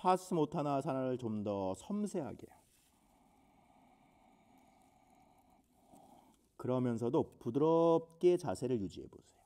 파스 모타나 산화를 좀 더 섬세하게 그러면서도 부드럽게 자세를 유지해 보세요.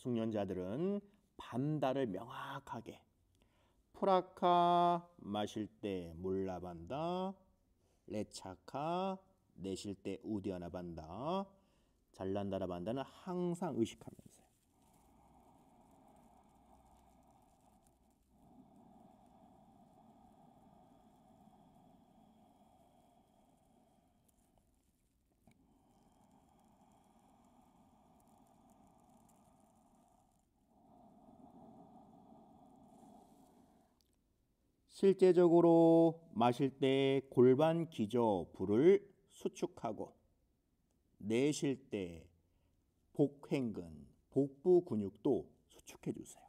숙련자들은 반다를 명확하게. 프라카 마실 때 몰라반다. 레차카 내쉴 때 우디아나반다. 잘난다라반다는 항상 의식하면서요. 실제적으로 마실 때 골반 기저 부를 수축하고 내쉴 때 복횡근, 복부 근육도 수축해 주세요.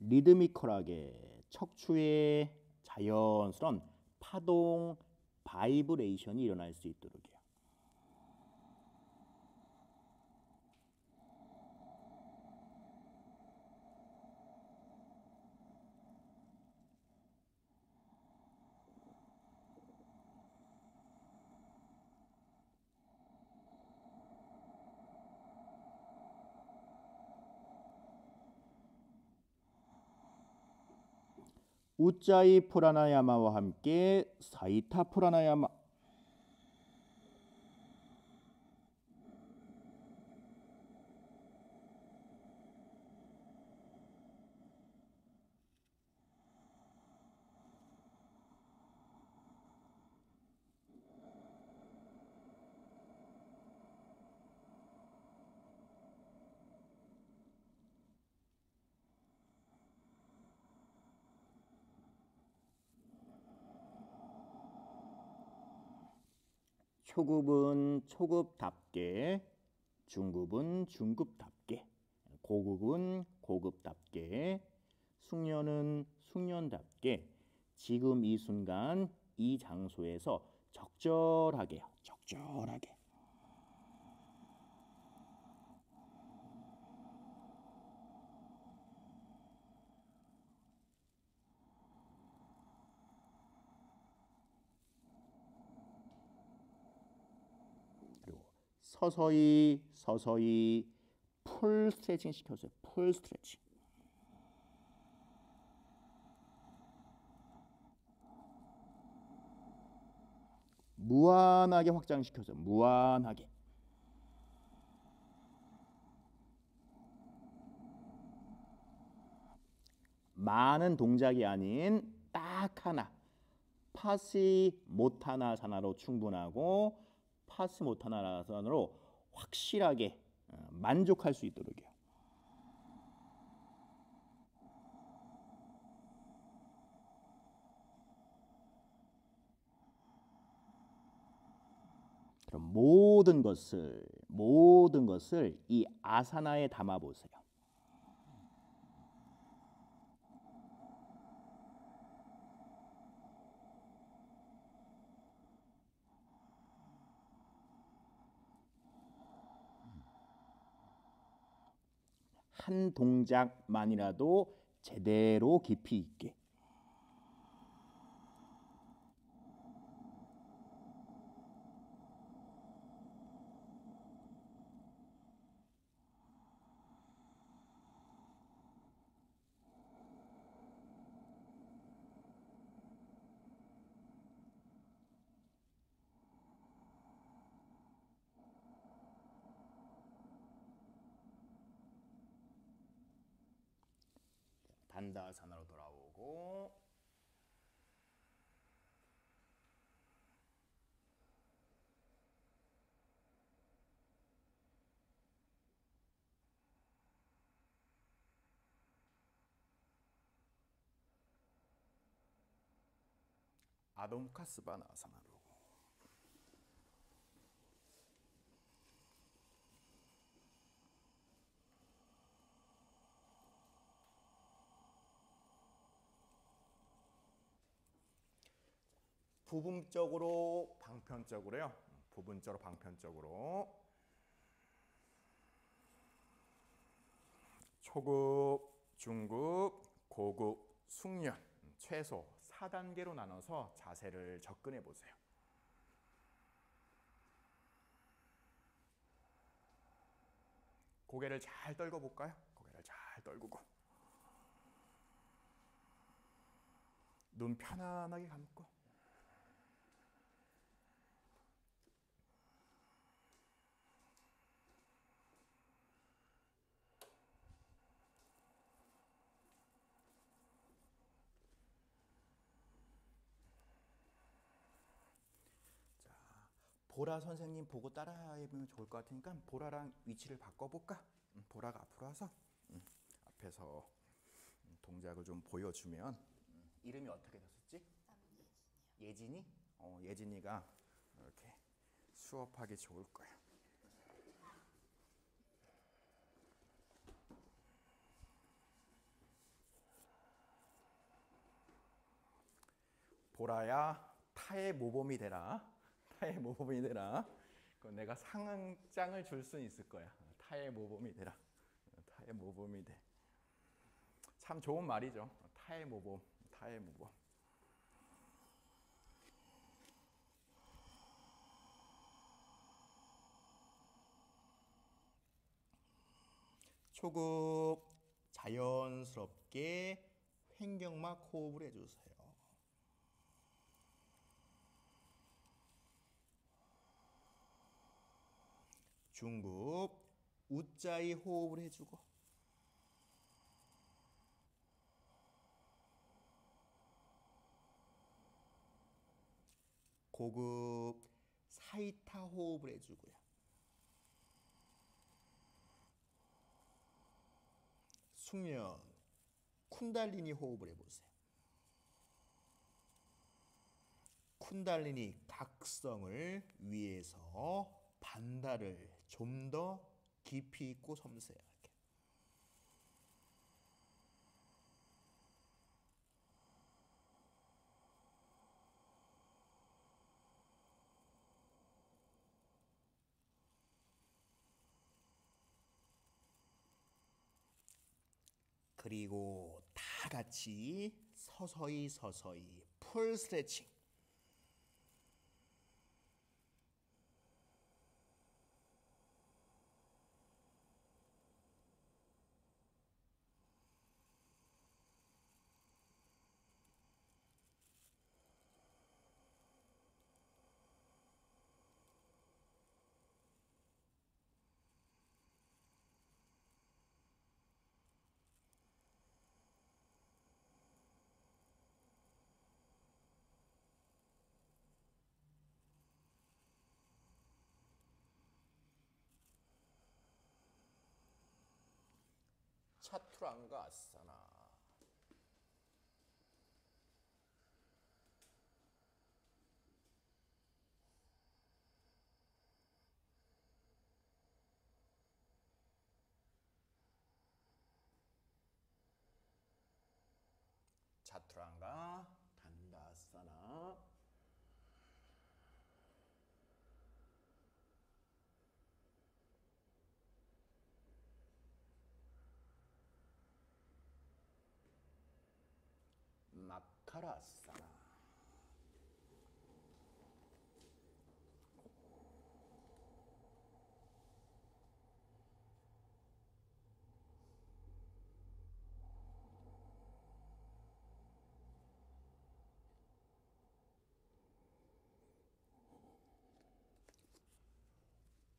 리드미컬하게 척추에 자연스러운 파동, 바이브레이션이 일어날 수 있도록요. 우짜이 프라나야마와 함께 사이타 프라나야마 초급은 초급답게, 중급은 중급답게, 고급은 고급답게, 숙련은 숙련답게 지금 이 순간 이 장소에서 적절하게요. 적절하게. 서서히 서서히 full 스트레칭 시켜줘요. full 스트레칭. 무한하게 확장시켜서 무한하게. 많은 동작이 아닌 딱 하나 파시 못 하나 사나로 충분하고 파스 못하나라선으로 확실하게 어, 만족할 수 있도록요. 그럼 모든 것을 모든 것을 이 아사나에 담아 보세요. 한 동작만이라도 제대로 깊이 있게 돌아오고 아돔카스바나아 부분적으로 방편적으로요. 부분적으로 방편적으로 초급, 중급, 고급, 숙련 최소 4단계로 나눠서 자세를 접근해 보세요. 고개를 잘 떨궈 볼까요? 고개를 잘 떨구고 눈 편안하게 감고 보라 선생님 보고 따라해보면 좋을 것 같으니까 보라랑 위치를 바꿔볼까? 음, 보라가 앞으로 와서 음, 앞에서 음, 동작을 좀 보여주면 음, 이름이 어떻게 됐었지? 예진이? 어, 예진이가 이렇게 수업하기 좋을 거야. 보라야 타의 모범이 되라. 타의 모범이 되라. 내가 상장을 줄 수는 있을 거야. 타의 모범이 되라. 타의 모범이 돼. 참 좋은 말이죠. 타의 모범, 타의 모범. 초급 자연스럽게 횡격막 호흡을 해주세요. 중급 우자의 호흡을 해주고 고급 사이타 호흡을 해주고요. 숙련 쿤달리니 호흡을 해보세요. 쿤달리니 각성을 위해서 반달을 좀 더 깊이 있고 섬세하게. 그리고 다 같이 서서히 서서히 풀 스트레칭. 차투랑가 아사나 차투랑가 단다아사나 마 카라사나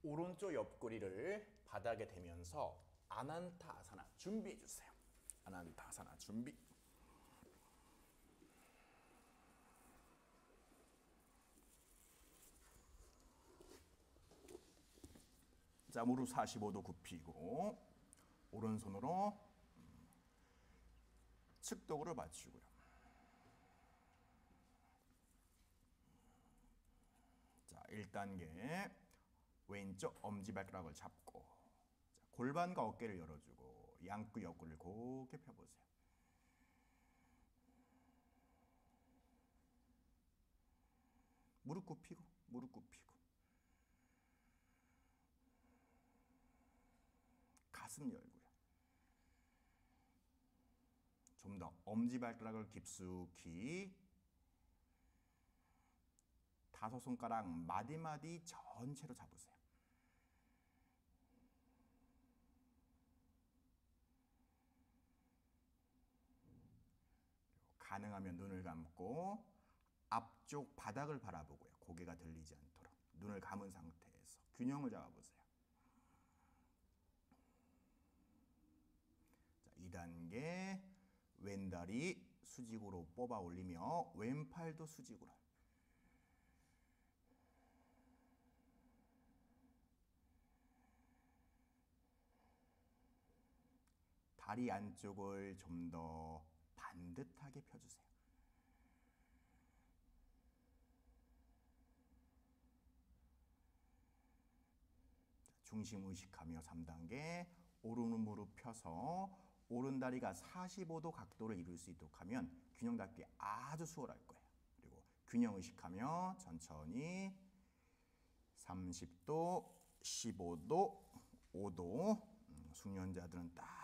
오른쪽 옆구리를 바닥에 대면서 아난타 아사나 준비해 주세요. 아난타사나 준비. 자, 무릎 45도 굽히고 오른손으로 음, 측도구를 맞추고요. 자, 1단계 왼쪽 엄지발가락을 잡고 자, 골반과 어깨를 열어주고 양끝 옆구리를 곱게 펴보세요. 무릎 굽히고 무릎 굽히고 가슴 열고요. 좀 더 엄지발가락을 깊숙이 다섯 손가락 마디마디 전체로 잡으세요. 가능하면 눈을 감고 앞쪽 바닥을 바라보고요. 고개가 들리지 않도록 눈을 감은 상태에서 균형을 잡아보세요. 자, 2단계 왼다리 수직으로 뽑아 올리며 왼팔도 수직으로 다리 안쪽을 좀 더 반듯하게 펴주세요. 중심 의식하며 3단계 오른 무릎 펴서 오른 다리가 45도 각도를 이룰 수 있도록 하면 균형 잡기 아주 수월할 거예요. 그리고 균형 의식하며 천천히 30도, 15도, 5도 음, 숙련자들은 딱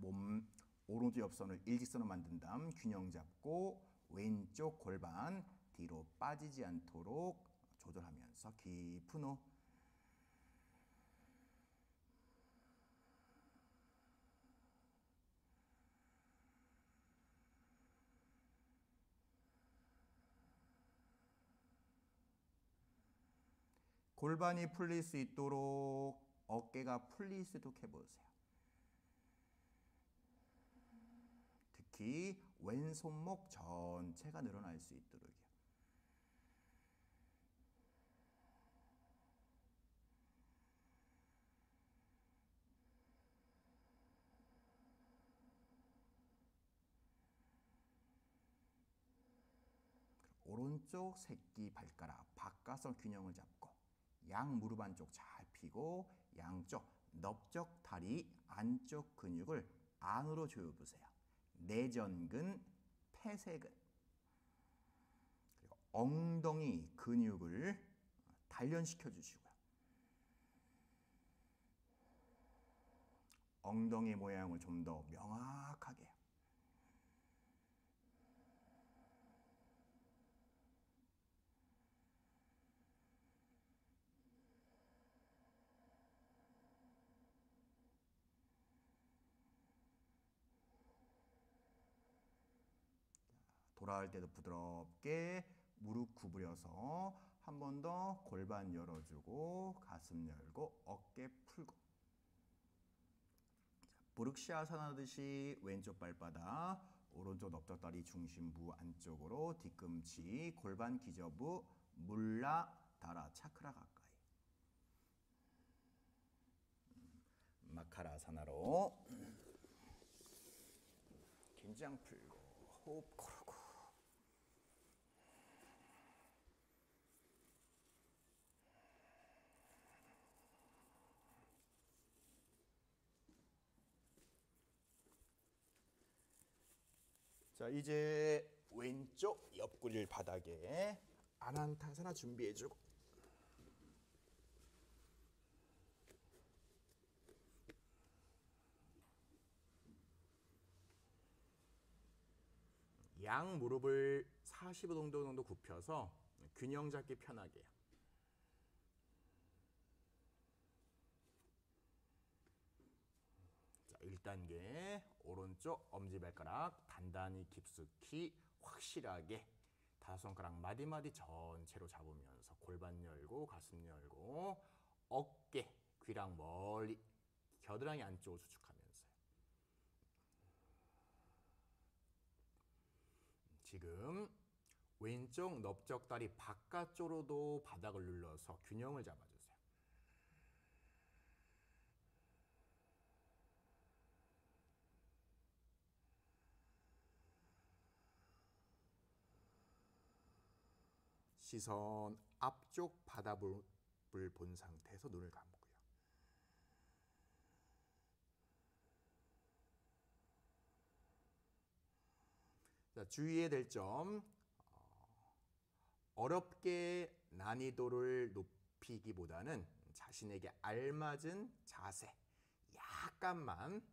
몸 오른쪽 옆선을 일직선으로 만든 다음 균형 잡고 왼쪽 골반 뒤로 빠지지 않도록 조절하면서 깊은 호 골반이 풀릴 수 있도록 어깨가 있도록 해보세요. 특히 왼손목 전체가 늘어날 수 있도록요. 오른쪽 새끼 발가락 바깥선 균형을 잡고 양 무릎 안쪽 잘 펴고 양쪽 넓적 다리 안쪽 근육을 안으로 조여보세요. 내전근, 폐쇄근 그리고 엉덩이 근육을 단련시켜 주시고요. 엉덩이 모양을 좀 더 명확하게 돌아올 때도 부드럽게 무릎 구부려서 한 번 더 골반 열어주고 가슴 열고 어깨 풀고. 부르크시아산 하듯이 왼쪽 발바닥 오른쪽 넓적다리 중심부 안쪽으로 뒤꿈치 골반 기저부 물라 다라 차크라 가까이. 마카라사나로. 긴장 풀고 호흡 고르고 자 이제 왼쪽 옆구리를 바닥에 아난타사나 준비해주고. 양 무릎을 45도 정도 굽혀서 균형 잡기 편하게. 자, 1단계 오른쪽 엄지발가락 단단히 깊숙이 확실하게 다섯 손가락 마디마디 전체로 잡으면서 골반 열고 가슴 열고 어깨 귀랑 멀리 겨드랑이 안쪽으로 수축하면서 지금 왼쪽 넓적다리 바깥쪽으로도 바닥을 눌러서 균형을 잡아줘 시선 앞쪽 바닥을 본 상태에서 눈을 감고요. 자, 주의해야 될 점. 어, 어렵게 난이도를 높이기보다는 자신에게 알맞은 자세, 약간만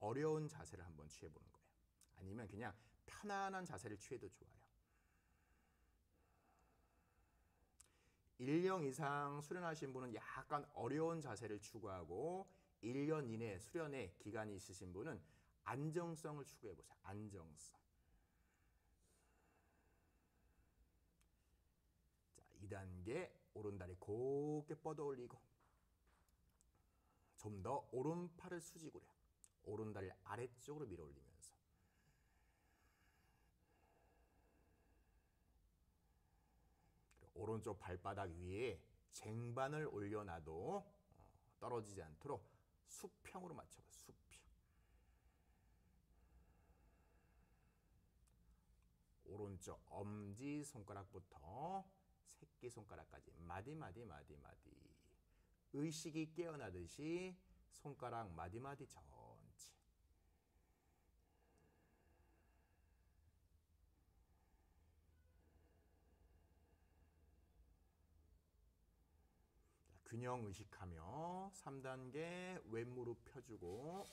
어려운 자세를 한번 취해보는 거예요. 아니면 그냥 편안한 자세를 취해도 좋아요. 1년 이상 수련하신 분은 약간 어려운 자세를 추구하고 1년 이내 수련의 기간이 있으신 분은 안정성을 추구해 보세요. 안정성. 자, 2단계 오른다리 곱게 뻗어 올리고 좀 더 오른팔을 수직으로. 오른다리 아래쪽으로 밀어 올리면서 오른쪽 발바닥 위에 쟁반을 올려놔도 어, 떨어지지 않도록 수평으로 맞춰봐. 수평. 오른쪽 엄지 손가락부터 새끼 손가락까지 마디 마디 마디 마디 의식이 깨어나듯이 손가락 마디 마디 전체 균형 의식하며 3단계 왼무릎 펴주고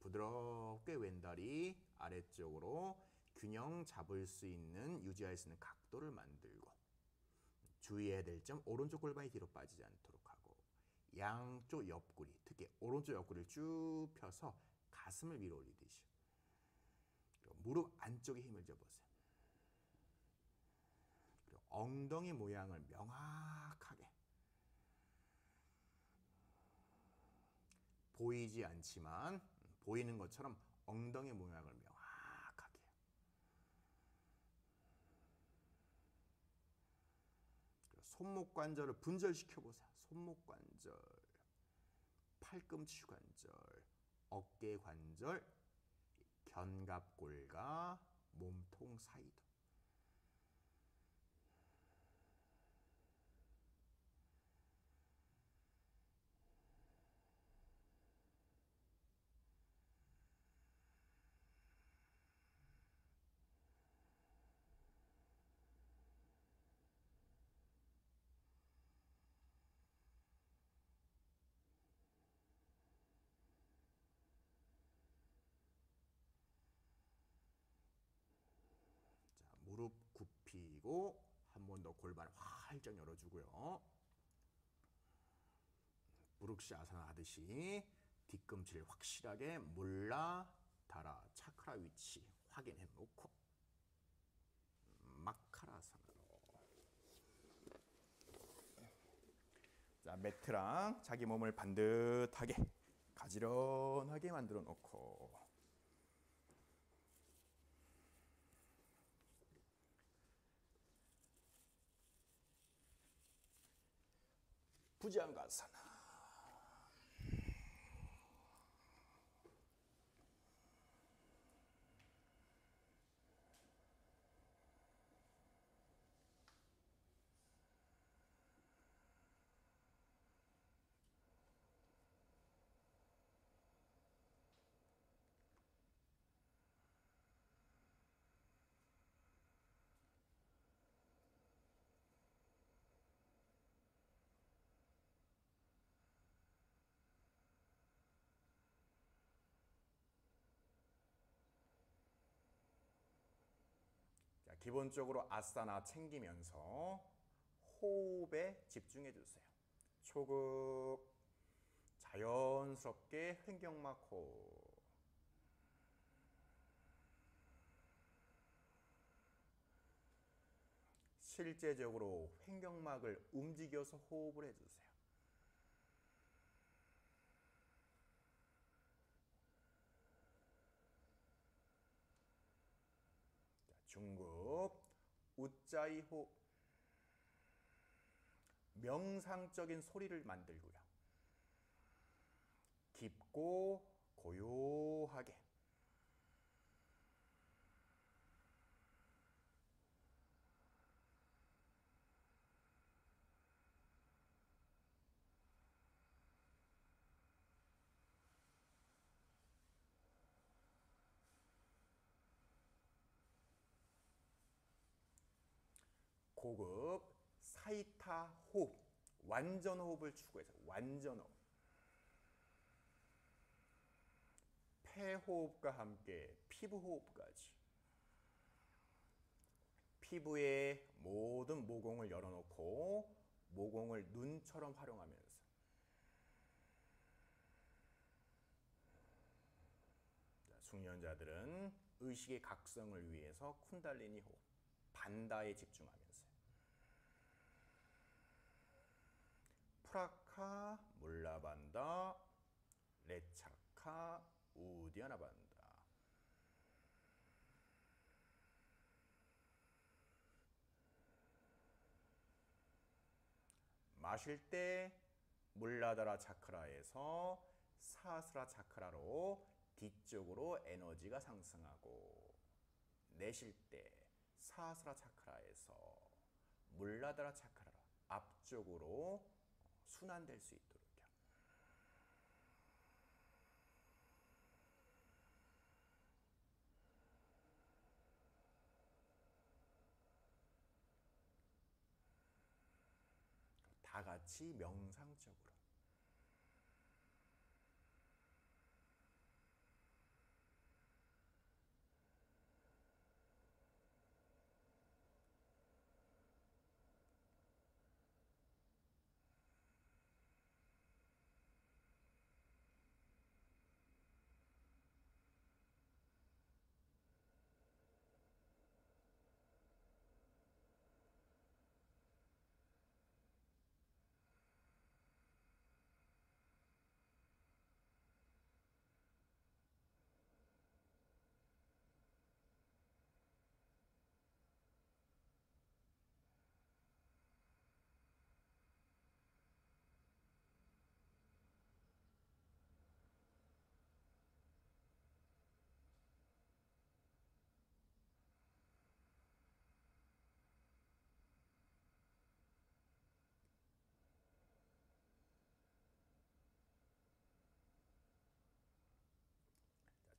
부드럽게 왼다리 아래쪽으로 균형 잡을 수 있는 유지할 수 있는 각도를 만들고 주의해야 될 점 오른쪽 골반이 뒤로 빠지지 않도록 하고 양쪽 옆구리 특히 오른쪽 옆구리를 쭉 펴서 가슴을 밀어 올리듯이 무릎 안쪽에 힘을 줘보세요. 엉덩이 모양을 명확하게. 보이지 않지만 보이는 것처럼 엉덩이 모양을 명확하게. 손목 관절을 분절시켜 보세요. 손목 관절, 팔꿈치 관절, 어깨 관절, 견갑골과 몸통 사이도 자, 무릎 굽히고 한 번 더 골반 활짝 열어주고요. 무릎시 아사나 하듯이 뒤꿈치를 확실하게 몰라 달아 차크라 위치 확인해 놓고 마카라사나로 자, 매트랑 자기 몸을 반듯하게 가지런하게 만들어 놓고 부장가사나 자, 기본적으로 아사나 챙기면서 호흡에 집중해 주세요. 초급 자연스럽게 횡격막 호흡. 실제적으로 횡격막을 움직여서 호흡을 해 주세요. 중급 우짜이 호흡 명상적인 소리를 만들고요. 깊고 고요하게 고급 사이타 호흡, 완전 호흡을 추구해서 완전 호흡. 폐 호흡과 함께 피부 호흡까지. 피부의 모든 모공을 열어놓고 모공을 눈처럼 활용하면서 자, 숙련자들은 의식의 각성을 위해서 쿤달리니 호흡, 반다에 집중하면서 프라카 물라반다 레차카 우디아나반다. 마실 때 물라다라 차크라에서 사스라 차크라로 뒤쪽으로 에너지가 상승하고 내쉴 때 사스라 차크라에서 물라다라 차크라로 앞쪽으로 순환될 수 있도록요. 다 같이 명상적으로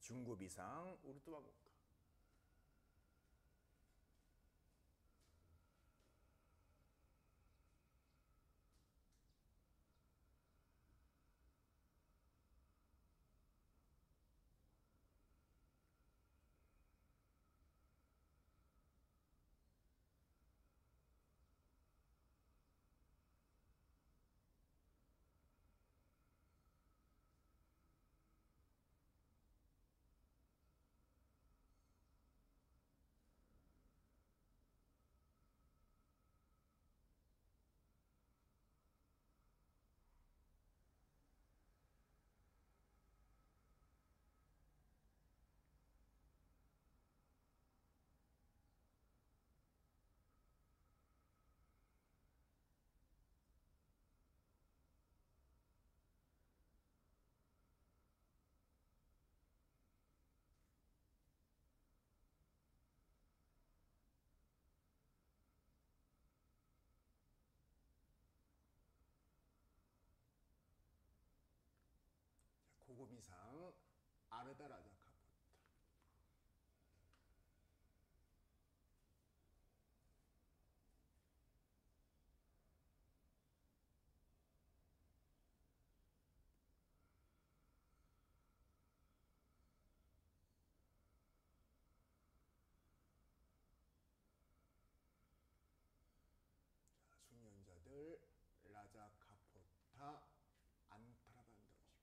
중급 이상 우르뚜바 국가 고 급 이상 아르다라자카포 자, 숙련자들 라자카포타 안타라반다로시카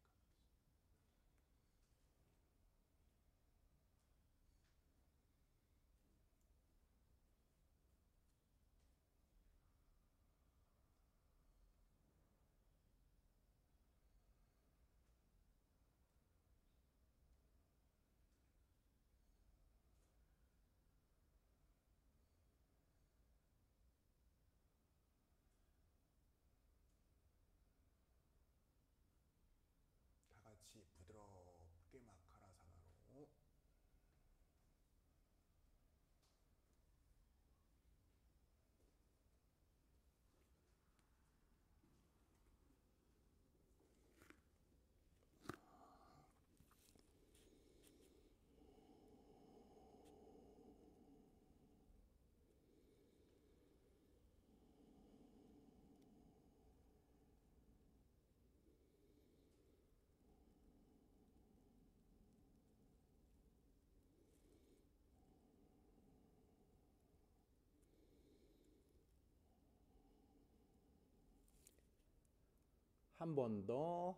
한 번 더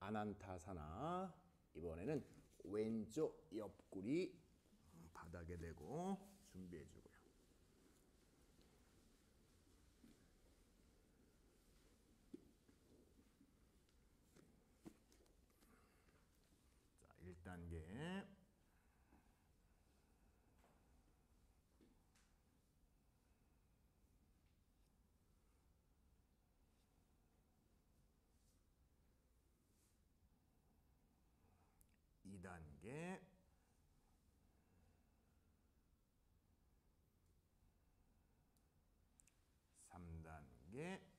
아난타사나. 이번에는 왼쪽 옆구리 바닥에 대고 준비해 주고 2단계 3단계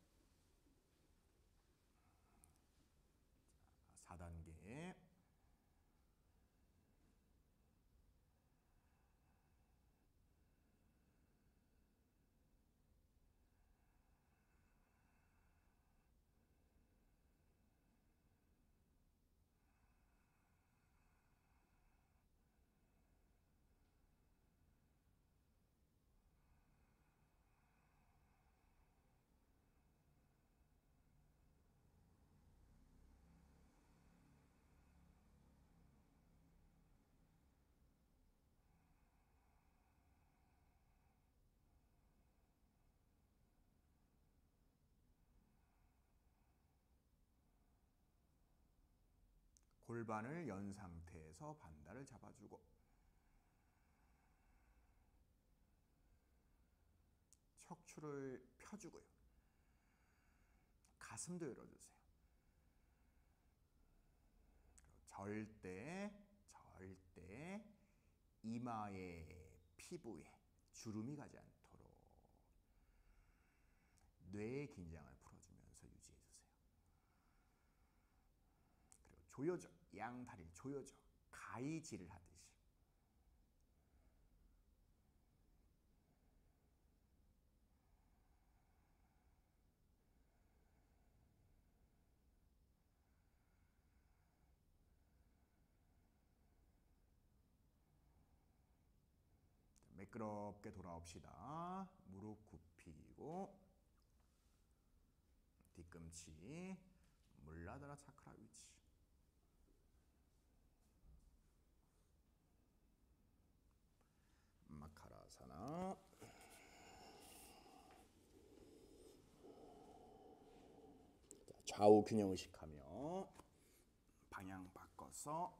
골반을 연 상태에서 반달을 잡아주고 척추를 펴주고요. 가슴도 열어주세요. 절대 절대 이마의 피부에 주름이 가지 않도록 뇌의 긴장을 풀어주면서 유지해 주세요. 그리고 조여줘 양 다리를 조여줘 가위질을 하듯이 매끄럽게 돌아옵시다. 무릎 굽히고 뒤꿈치 물라다라 차크라 위치. 자, 좌우 균형 의식하며 방향 바꿔서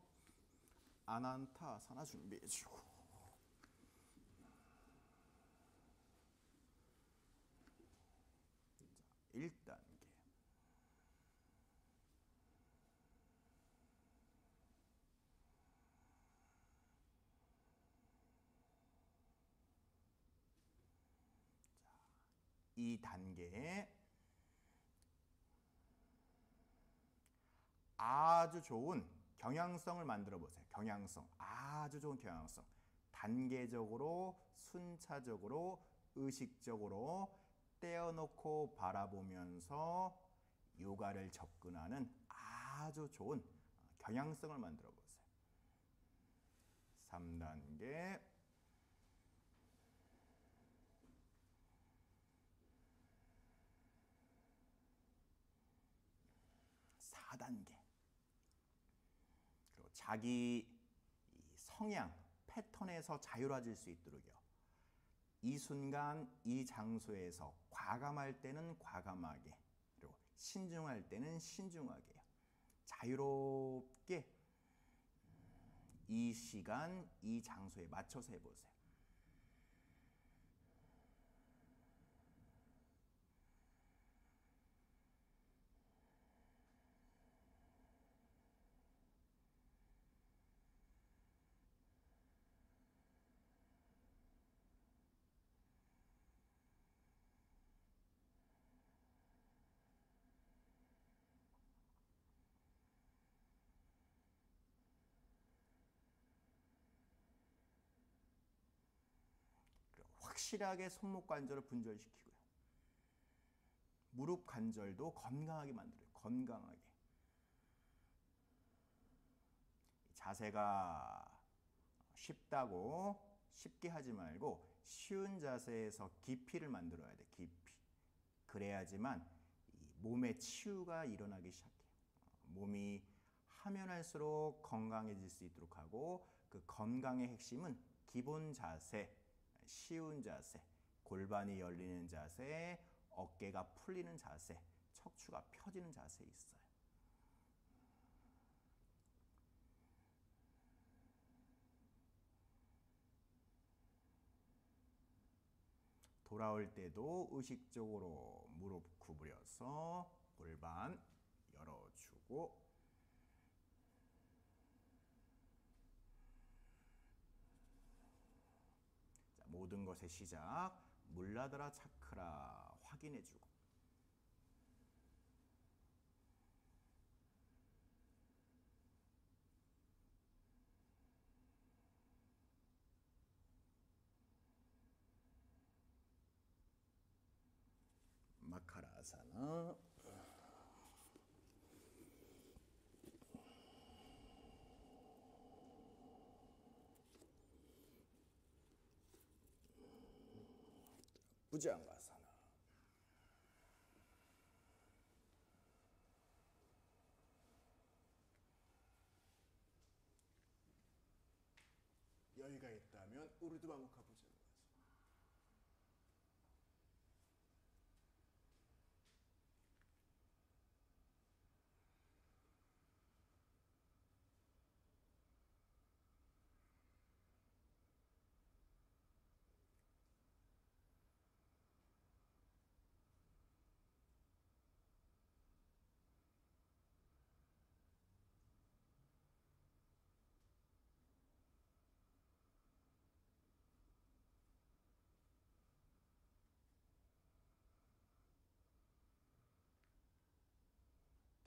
아난타사나 준비해주고. 1단계 자, 2단계 아주 좋은 경향성을 만들어 보세요. 경향성. 아주 좋은 경향성. 단계적으로 순차적으로 의식적으로 떼어놓고 바라보면서 요가를 접근하는 아주 좋은 경향성을 만들어 보세요. 3단계 사단계 그리고 자기 이 성향, 패턴에서 자유로워질 수 있도록요. 이 순간 이 장소에서 과감할 때는 과감하게 그리고 신중할 때는 신중하게 자유롭게 이 시간 이 장소에 맞춰서 해보세요. 확실하게 손목 관절을 분절시키고요. 무릎 관절도 건강하게 만들어요. 건강하게. 자세가 쉽다고 쉽게 하지 말고 쉬운 자세에서 깊이를 만들어야 돼. 깊이. 그래야지만 이 몸의 치유가 일어나기 시작해요. 어, 몸이 하면 할수록 건강해질 수 있도록 하고 그 건강의 핵심은 기본 자세, 쉬운 자세, 골반이 열리는 자세, 어깨가 풀리는 자세, 척추가 펴지는 자세에 있어요. 돌아올 때도 의식적으로 무릎 구부려서 골반 열어주고 자, 모든 것의 시작 물라드라 차크라 확인해주고. 마카라사나 부장가사나 여유가 있다면 우르드바무카 부장.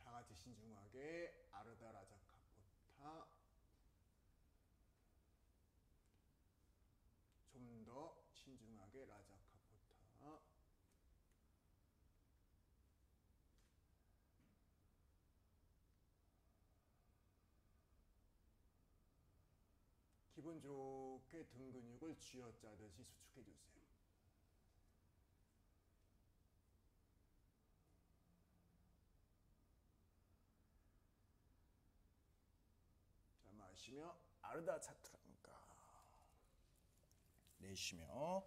다 같이 신중하게 아르다 라자카포타 좀 더 신중하게 라자카포타 기분 좋게 등 근육을 쥐어짜듯이 수축해 주세요. 자 마시며 아르다 차크라니까. 내쉬며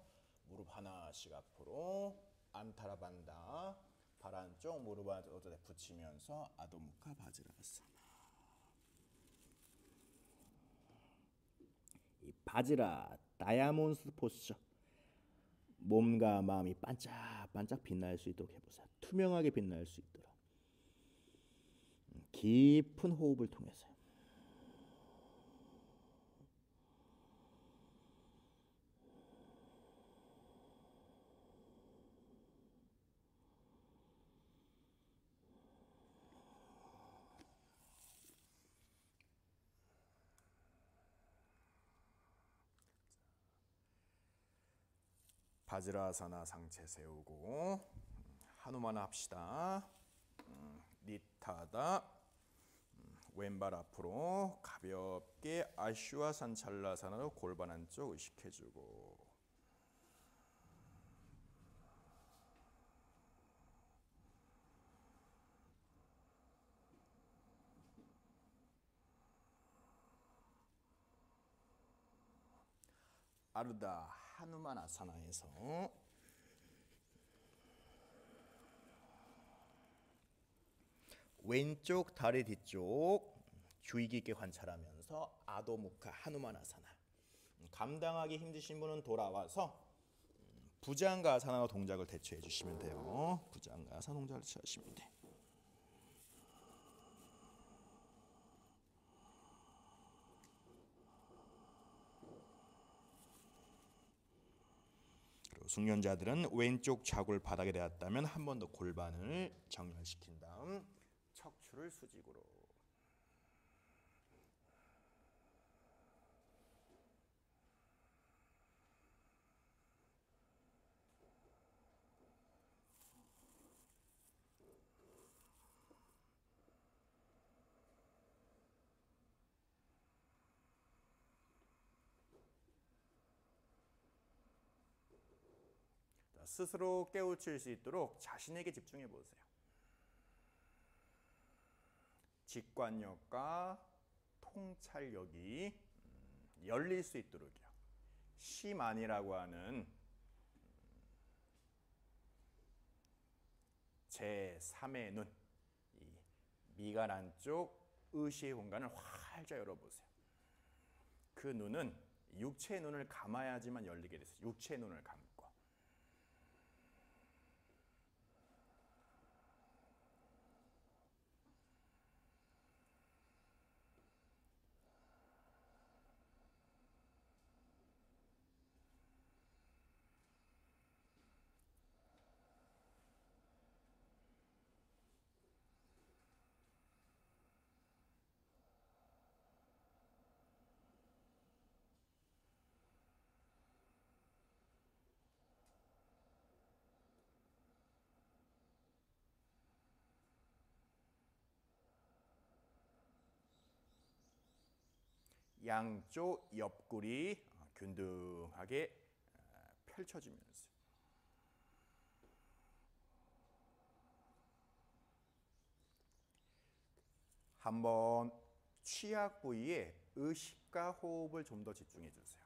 무릎 하나씩 앞으로 안타라반다. 발 안쪽 무릎 안쪽에 붙이면서 아도무카 바지라사나 이 바지라 다이아몬드 포스처. 몸과 마음이 반짝반짝 빛날 수 있도록 해보세요. 투명하게 빛날 수 있도록. 음, 깊은 호흡을 통해서 바지라사나 상체 세우고 한우만 합시다. 음, 니타다. 음, 왼발 앞으로 가볍게 아슈와 산찰라사나로 골반 안쪽 의식해주고 아르다 하누만 아사나에서 왼쪽 다리 뒤쪽 주의 깊게 관찰하면서 아도무카 하누마나사나 감당하기 힘드신 분은 돌아와서 부장가사나 동작을 대처해 주시면 돼요. 부장가사 동작을 대처하시면 돼. 그 숙련자들은 왼쪽 좌골 바닥에 닿았다면 한 번 더 골반을 정렬시킨 다음 척추를 수직으로 자, 스스로 깨우칠 수 있도록 자신에게 집중해 보세요. 직관력과 통찰력이 음, 열릴 수 있도록요. 시만이라고 하는 제 3의 눈, 이 미간 안쪽 의시의 공간을 활짝 열어보세요. 그 눈은 육체의 눈을 감아야지만 열리게 됐어요. 육체의 눈을 감고. 양쪽 옆구리 어, 균등하게 어, 펼쳐주면서 한번 취약 부위에 의식과 호흡을 좀 더 집중해 주세요.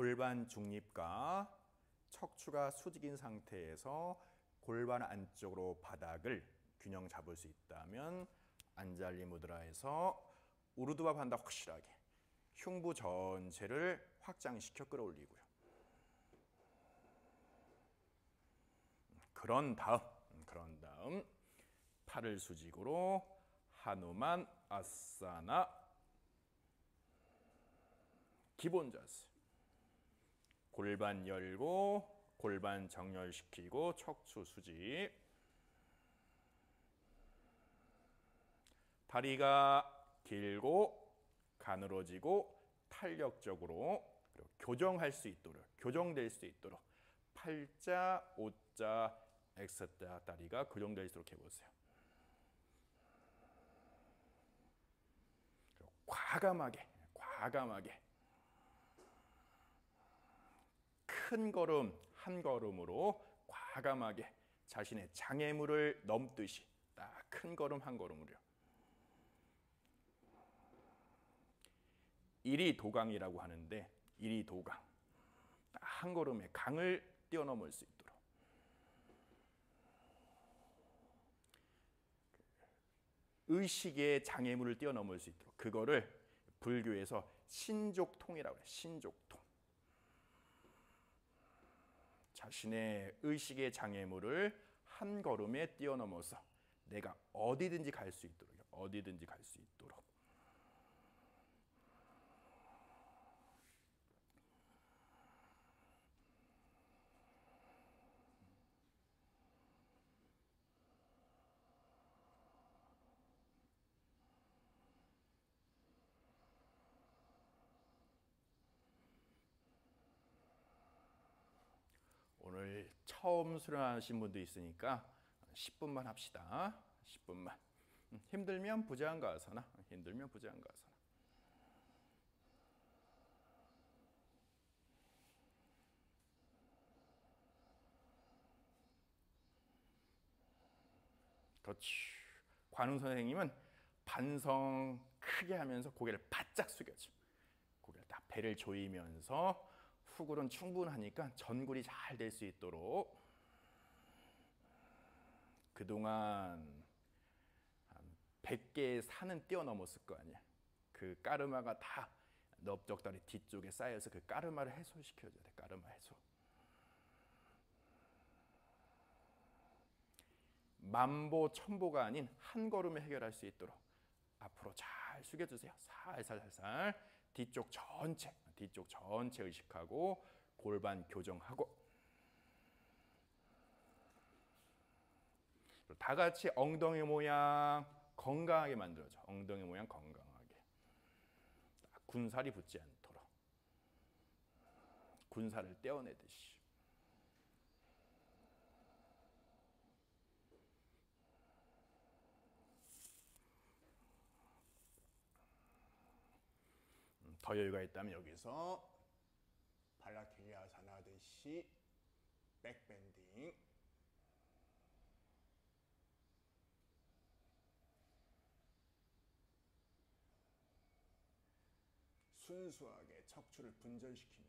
골반 중립과 척추가 수직인 상태에서 골반 안쪽으로 바닥을 균형 잡을 수 있다면 안잘리 무드라에서 우르두바 반다 확실하게 흉부 전체를 확장시켜 끌어올리고요. 그런 다음 그런 다음 팔을 수직으로 하누만 아사나 기본 자세 골반 열고 골반 정렬시키고 척추 수직 다리가 길고 가늘어지고 탄력적으로 그리고 교정할 수 있도록 교정될 수 있도록 팔자, 오자, X자 다리가 교정될 수 있도록 해보세요. 과감하게 과감하게 큰 걸음 한 걸음으로 과감하게 자신의 장애물을 넘듯이 딱 큰 걸음 한 걸음으로요. 일이 도강이라고 하는데 일이 도강 한 걸음에 강을 뛰어넘을 수 있도록 의식의 장애물을 뛰어넘을 수 있도록 그거를 불교에서 신족통이라고 해요. 신족통. 자신의 의식의 장애물을 한 걸음에 뛰어넘어서 내가 어디든지 갈 수 있도록 어디든지 갈 수 있도록 오늘 처음 수련하신 분도 있으니까 10분만 합시다. 10분만. 음, 힘들면 부자한가아사나, 힘들면 부자한가아사나. 그렇지. 관웅 선생님은 반성 크게 하면서 고개를 바짝 숙여줘. 고개를 딱 배를 조이면서 후굴은 충분하니까 전굴이 잘 될 수 있도록 그동안 한 100개의 산은 뛰어넘었을 거 아니야. 그 까르마가 다 넓적다리 뒤쪽에 쌓여서 그 까르마를 해소시켜줘야 돼. 까르마 해소. 만보 천보가 아닌 한 걸음에 해결할 수 있도록 앞으로 잘 숙여주세요. 살살살살 뒤쪽 전체 뒤쪽 전체 의식하고 골반 교정하고 다 같이 엉덩이 모양 건강하게 만들어줘. 엉덩이 모양 건강하게. 군살이 붙지 않도록. 군살을 떼어내듯이. 더 여유가 있다면 여기서 발라킬리아사나 하듯이 백밴딩. 순수하게 척추를 분절시키면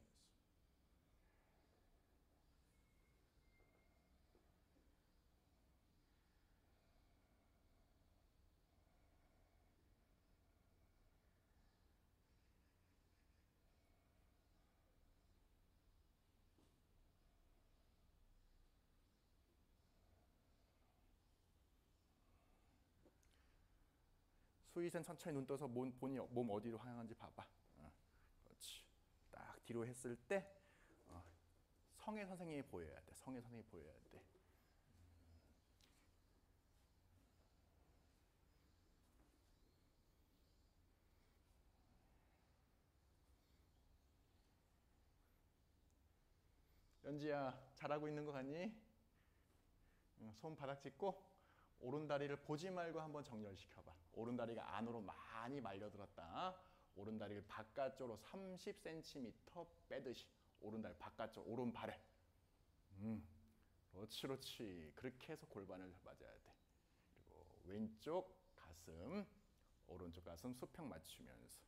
서 수윗은 천천히 눈 떠서 몸, 본이 몸 어디로 향한지 봐봐. 어, 그렇지. 딱 뒤로 했을 때 어, 성의 선생님이 보여야 돼. 성의 선생님이 보여야 돼. 연지야 잘하고 있는 거 같니? 응, 손 바닥 짚고 오른 다리를 보지 말고 한번 정렬시켜봐. 오른 다리가 안으로 많이 말려들었다. 오른 다리를 바깥쪽으로 30cm 빼듯이 오른 다리 바깥쪽 오른 발에. 음, 그렇지, 그렇지. 그렇게 해서 골반을 맞아야 돼. 그리고 왼쪽 가슴, 오른쪽 가슴 수평 맞추면서.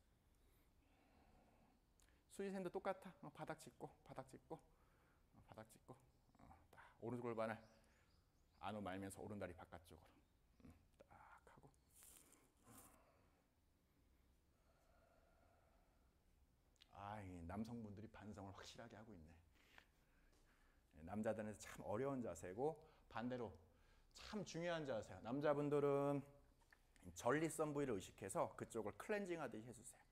수위센도 똑같아. 어, 바닥 짚고, 바닥 짚고, 어, 바닥 짚고. 어, 딱 오른쪽 골반을 안으로 말면서 오른다리 바깥쪽으로 음, 딱 하고 아, 이 남성분들이 반성을 확실하게 하고 있네. 예, 남자들은 참 어려운 자세고 반대로 참 중요한 자세야. 남자분들은 전립선 부위를 의식해서 그쪽을 클렌징 하듯이 해주세요.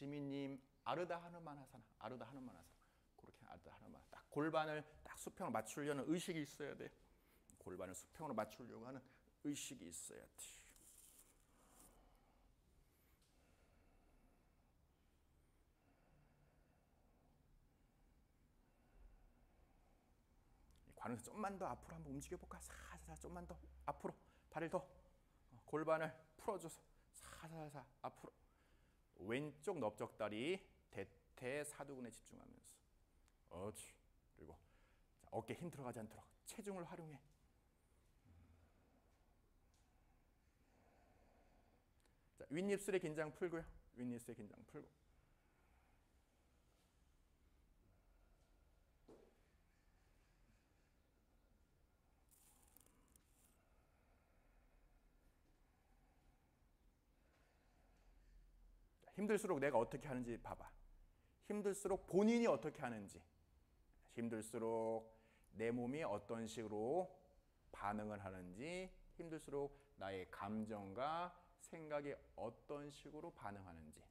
지민님 아르다 하nu만 하사나 아르다 하nu만 하사나 그렇게 아르다 하nu만. 딱 골반을 딱 수평을 맞추려는 의식이 있어야 돼. 골반을 수평으로 맞추려고 하는 의식이 있어야 돼. 관에서 좀만 더 앞으로 한번 움직여 볼까? 살살 좀만 더 앞으로. 발을 더. 어, 골반을 풀어줘서 살살살 앞으로 왼쪽 넓적다리 대퇴 사두근에 집중하면서. 옳지 그리고 자, 어깨 힘 들어가지 않도록 체중을 활용해. 자, 윗입술의 긴장 풀고요. 윗입술의 긴장 풀고 힘들수록 내가 어떻게 하는지 봐봐. 힘들수록 본인이 어떻게 하는지. 힘들수록 내 몸이 어떤 식으로 반응을 하는지. 힘들수록 나의 감정과 생각이 어떤 식으로 반응하는지.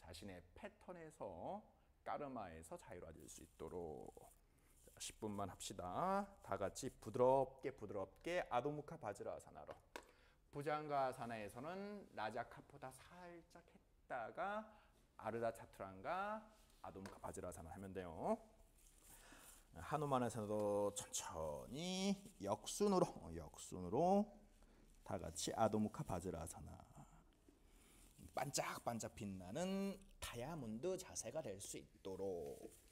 자신의 패턴에서 까르마에서 자유로워질 수 있도록 10분만 합시다. 다 같이 부드럽게 부드럽게 아도무카 바즈라사나로. 부장가사나에서는 라자카보다 살짝 했다가 아르다 차투란가 아도무카 바즈라사나 하면 돼요. 하누만에서도 천천히 역순으로 어, 역순으로 다 같이 아도무카 바즈라사나 반짝반짝 빛나는 다이아몬드 자세가 될 수 있도록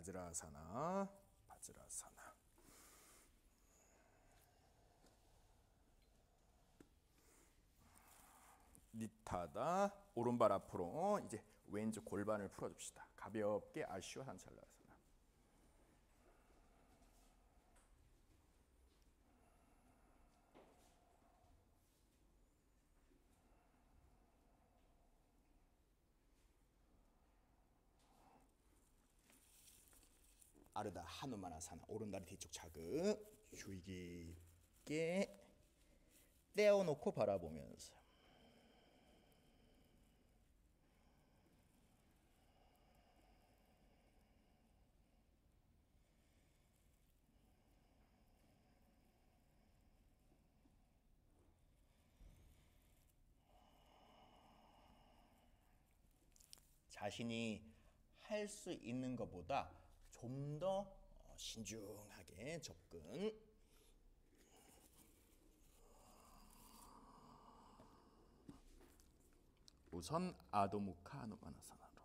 바즈라사나 바즈라사나 니타다 오른발 앞으로 이제 왼쪽 골반을 풀어줍시다. 가볍게 아쉬워 산찰라사나. 아르다 하누마나사나. 오른다리 뒤쪽 자극. 휴이 깊게 떼어놓고 바라보면서. 자신이 할 수 있는 것보다 좀 더 신중하게 접근. 우선 아도무카 아누마나사나로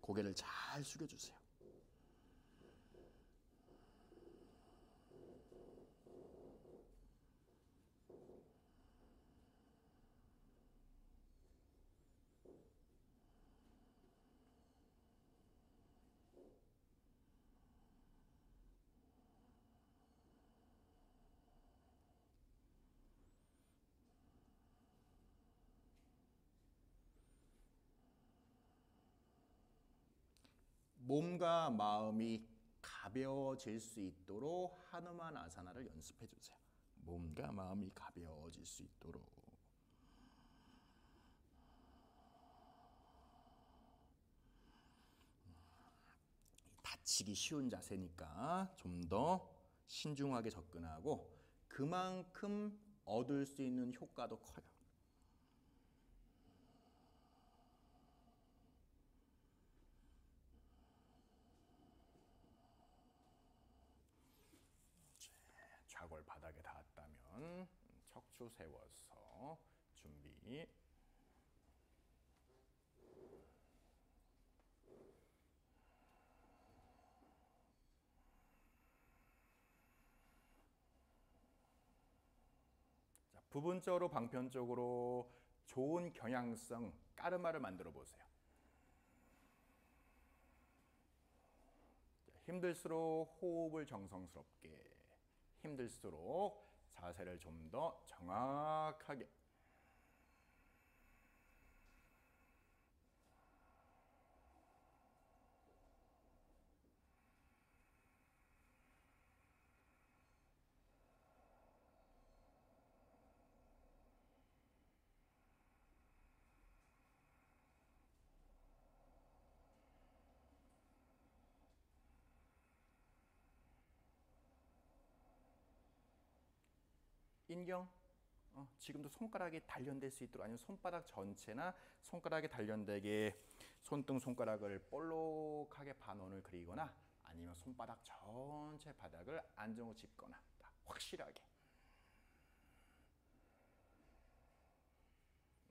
고개를 잘 숙여주세요. 몸과 마음이 가벼워질 수 있도록 하누만 아사나를 연습해 주세요. 몸과 마음이 가벼워질 수 있도록. 다치기 쉬운 자세니까 좀 더 신중하게 접근하고 그만큼 얻을 수 있는 효과도 커요. 좌골 바닥에 닿았다면 척추 세워서 준비. 자, 부분적으로 방편적으로 좋은 경향성 까르마를 만들어 보세요. 자, 힘들수록 호흡을 정성스럽게 힘들수록 자세를 좀 더 정확하게 인경 어, 지금도 손가락이 단련될 수 있도록 아니면 손바닥 전체나 손가락이 단련되게 손등 손가락을 볼록하게 반원을 그리거나 아니면 손바닥 전체 바닥을 안정을 짚거나 다 확실하게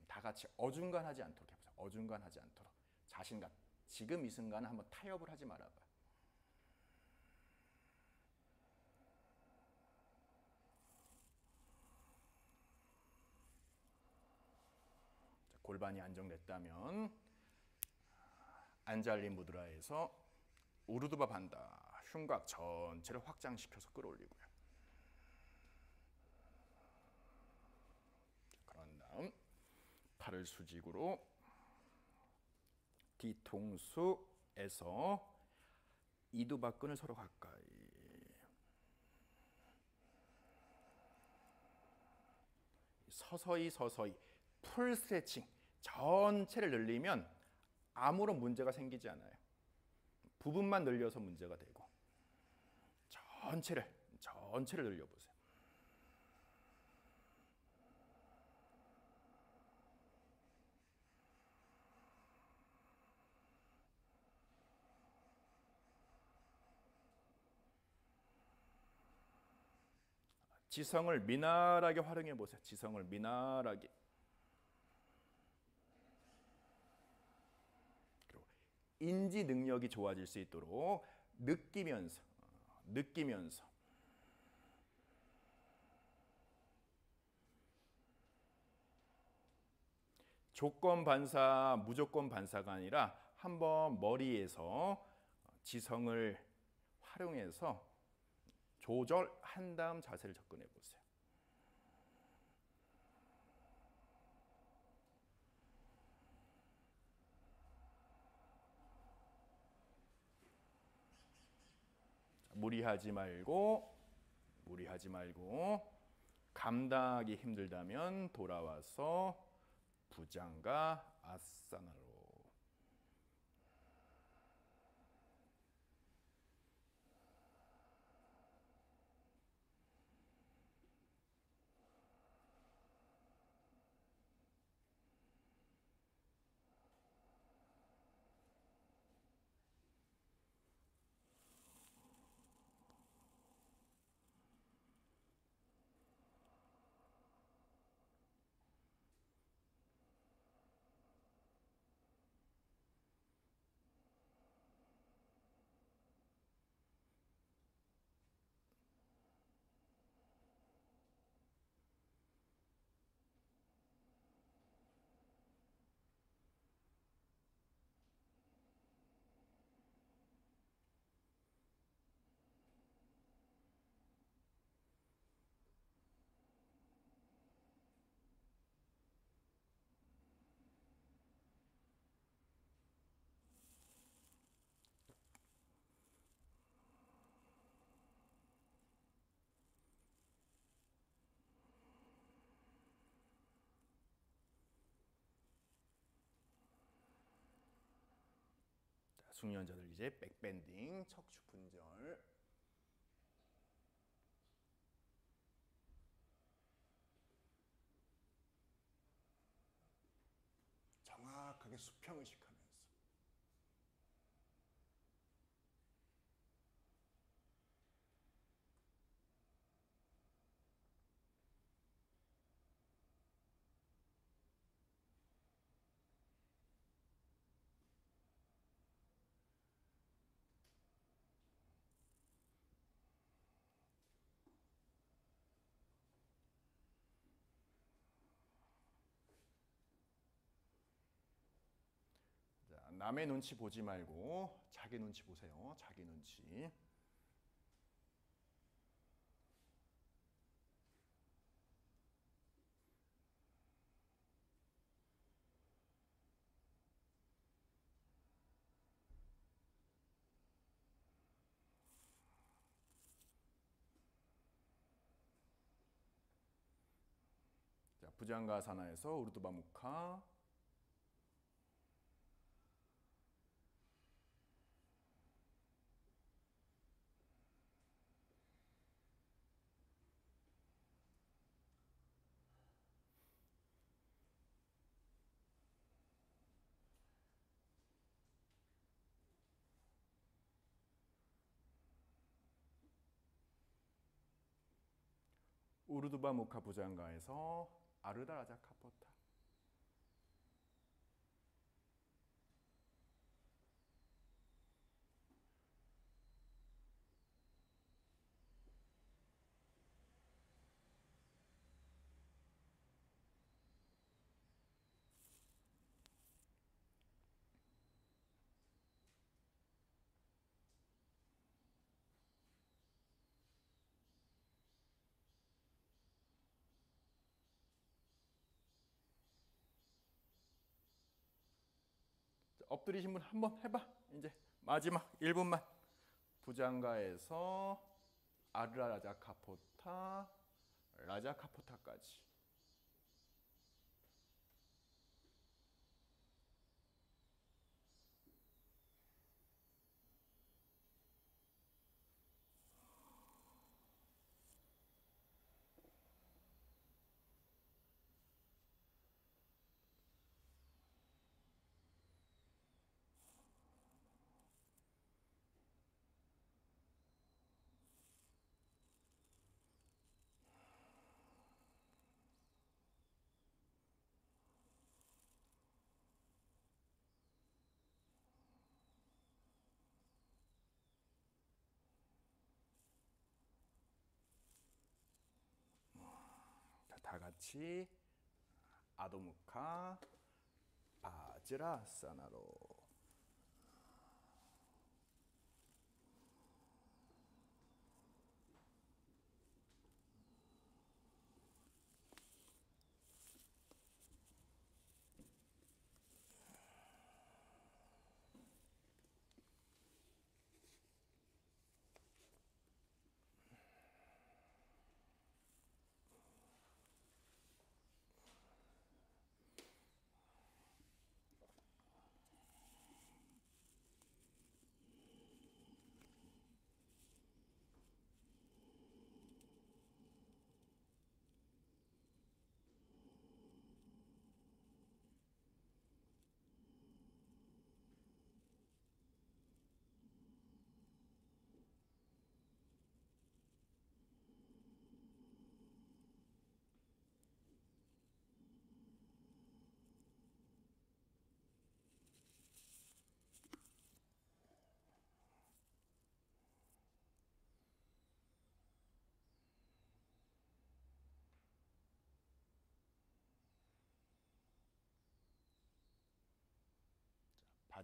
다 같이 어중간하지 않도록 해보세요. 어중간하지 않도록 자신감 지금 이 순간은 한번 타협을 하지 말아봐. 자, 골반이 안정됐다면 안잘리 무드라에서 우르드바 반다 흉곽 전체를 확장시켜서 끌어올리고요. 자, 그런 다음 팔을 수직으로 뒤통수에서 이두박근을 서로 가까이 서서히 서서히 풀 스트레칭 전체를 늘리면 아무런 문제가 생기지 않아요. 부분만 늘려서 문제가 되고 전체를 전체를 늘려 보세요. 지성을 미나하게 활용해 보세요. 지성을 미나하게. 인지 능력이 좋아질 수 있도록 느끼면서 느끼면서 조건 반사, 무조건 반사가 아니라 한번 머리에서 지성을 활용해서 조절한 다음 자세를 접근해 보세요. 무리하지 말고 무리하지 말고 감당하기 힘들다면 돌아와서 부장과 아사나로 자, 숙련자들 이제 백밴딩 척추 분절. 정확하게 수평 의식하면 남의 눈치 보지 말고 자기 눈치 보세요. 자기 눈치. 자, 부장가 사나에서 우르드바무카 우르두바 무카 부장가에서 아르다라자 카포타 엎드리신 분 한번 해봐. 이제 마지막 1분만 부장가에서 아르라자 카포타 라자 카포타까지. 같이 아도무카 바즈라사나로.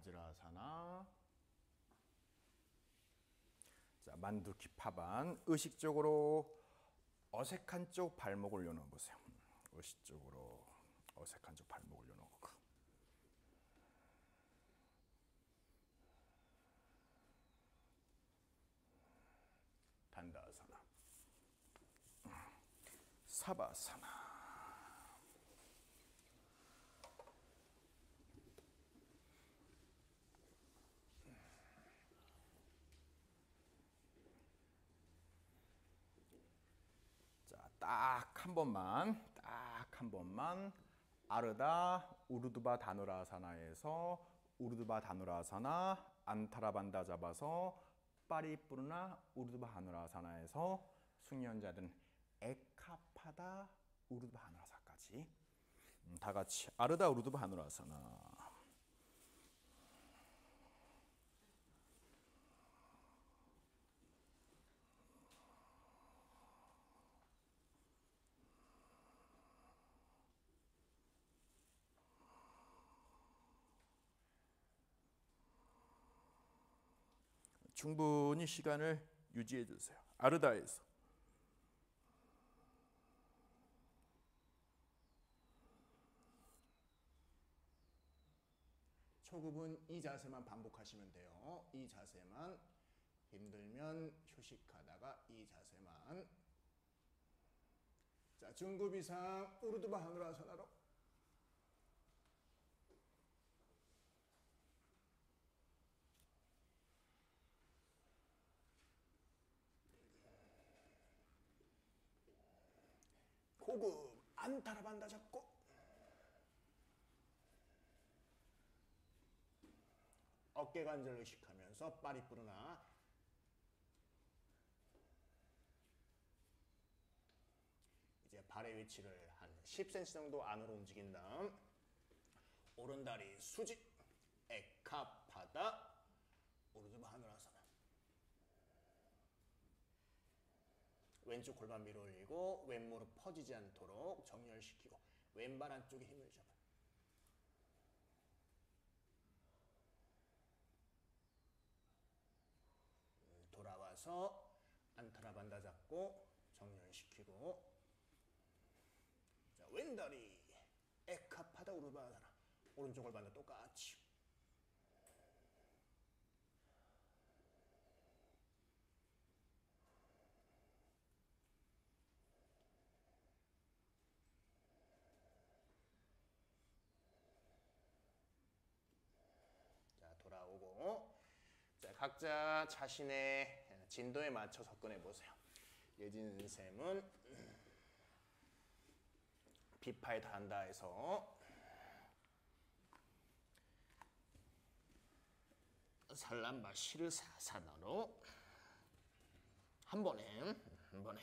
바지라사나. 자 만두 기파반. 의식적으로 어색한 쪽 발목을 요넣어 보세요. 의식적으로 어색한 쪽 발목을 요넣고. 단다사나. 사바사나 딱 한 번만 딱 한 번만. 아르다 우르드바 다누라사나에서 우르드바 다누라사나 안타라반다 잡아서 파리뿌르나 우르드바 하누라사나에서 숙련자들은 에카파다 우르드바 하누라사까지. 음, 다 같이 아르다 우르드바 하누라사나 충분히 시간을 유지해 주세요. 아르다에서 초급은 이 자세만 반복하시면 돼요. 이 자세만 힘들면 휴식하다가 이 자세만 자 중급 이상 우르드바 하누라사나로 고급 안타라반다 잡고. 어깨 관절 의식하면서 빠리 뿌르나. 이제 발의 위치를 한 10cm 정도 안으로 움직인 다음 오른 다리 수직 에카파다 오르드바 하늘아사나 왼쪽 골반 위로 올리고 왼무릎 퍼지지 않도록 정렬시키고 왼발 안쪽에 힘을 잡아. 돌아와서 안타라반다 잡고 정렬시키고. 자 왼다리. 에카파다 우르바사나 오른쪽을 반대 똑같이 자 돌아오고 자 각자 자신의 진도에 맞춰 접근해 보세요. 예진 쌤은 비파에 단다해서 살람바 시를 사사나로 한 번에 한 번에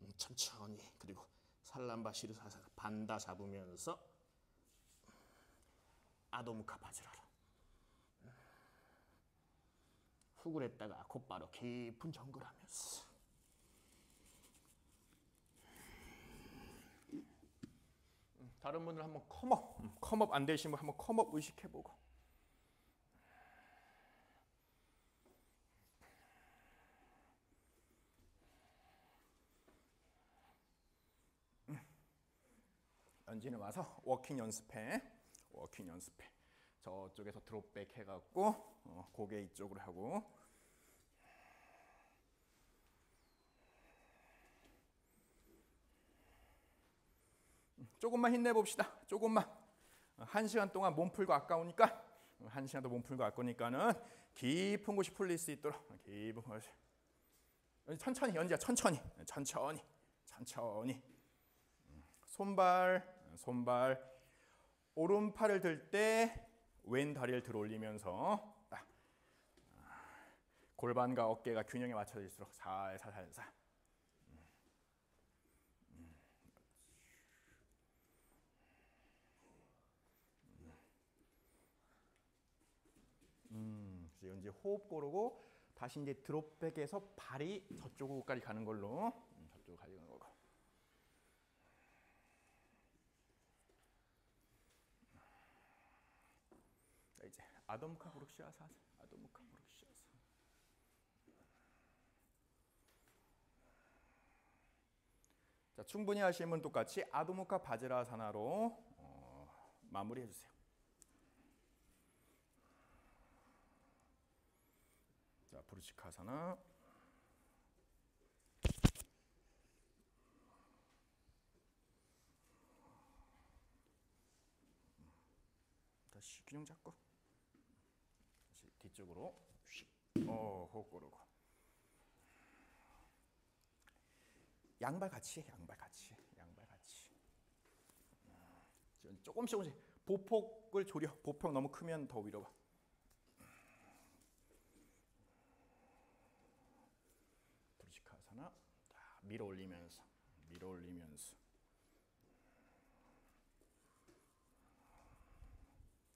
음, 천천히 그리고 살람바 시를 사사 반다 잡으면서 아도무카 바지라로 훅을 했다가 곧바로 깊은 정글하면서 다른 분들 한번 컴업, 음, 컴업 안 되신 분 한번 컴업 의식해보고. 음. 연지는 와서 walking 연습해. walking 연습해. 저쪽에서 drop back 해갖고 어, 고개 이쪽으로 하고 조금만 힘내봅시다. 조금만. 어, 한 시간 동안 몸 풀고 아까우니까 어, 한 시간 더 몸 풀고 아까우니까는 깊은 곳이 풀릴 수 있도록 깊은 어, 천천히 연지야 천천히 천천히 천천히 음, 손발 손발 오른팔을 들 때 왼 다리를 들어 올리면서 딱 아, 골반과 어깨가 균형에 맞춰질수록 살살 살살 음, 그래서 이제 호흡 고르고 다시 이제 드롭백에서 발이 저쪽까지 가는 걸로. 음, 저쪽 가는 거고. 자 이제 아도무카 부룩시아사 하자. 아도무카 부룩시아사. 자 충분히 하시면 똑같이 아도무카 바지라사나로 어, 마무리해 주세요. 자, 브루치카사나. 다시 균형 잡고. 휙. 어, 호흡 고르고. 양발 같이 해, 양발 같이. 해, 양발 같이. 음, 조금씩 조금씩 보폭을 조려. 보폭 너무 크면 더 위로 가. 브루치카사나 다 밀어 올리면서 밀어 올리면서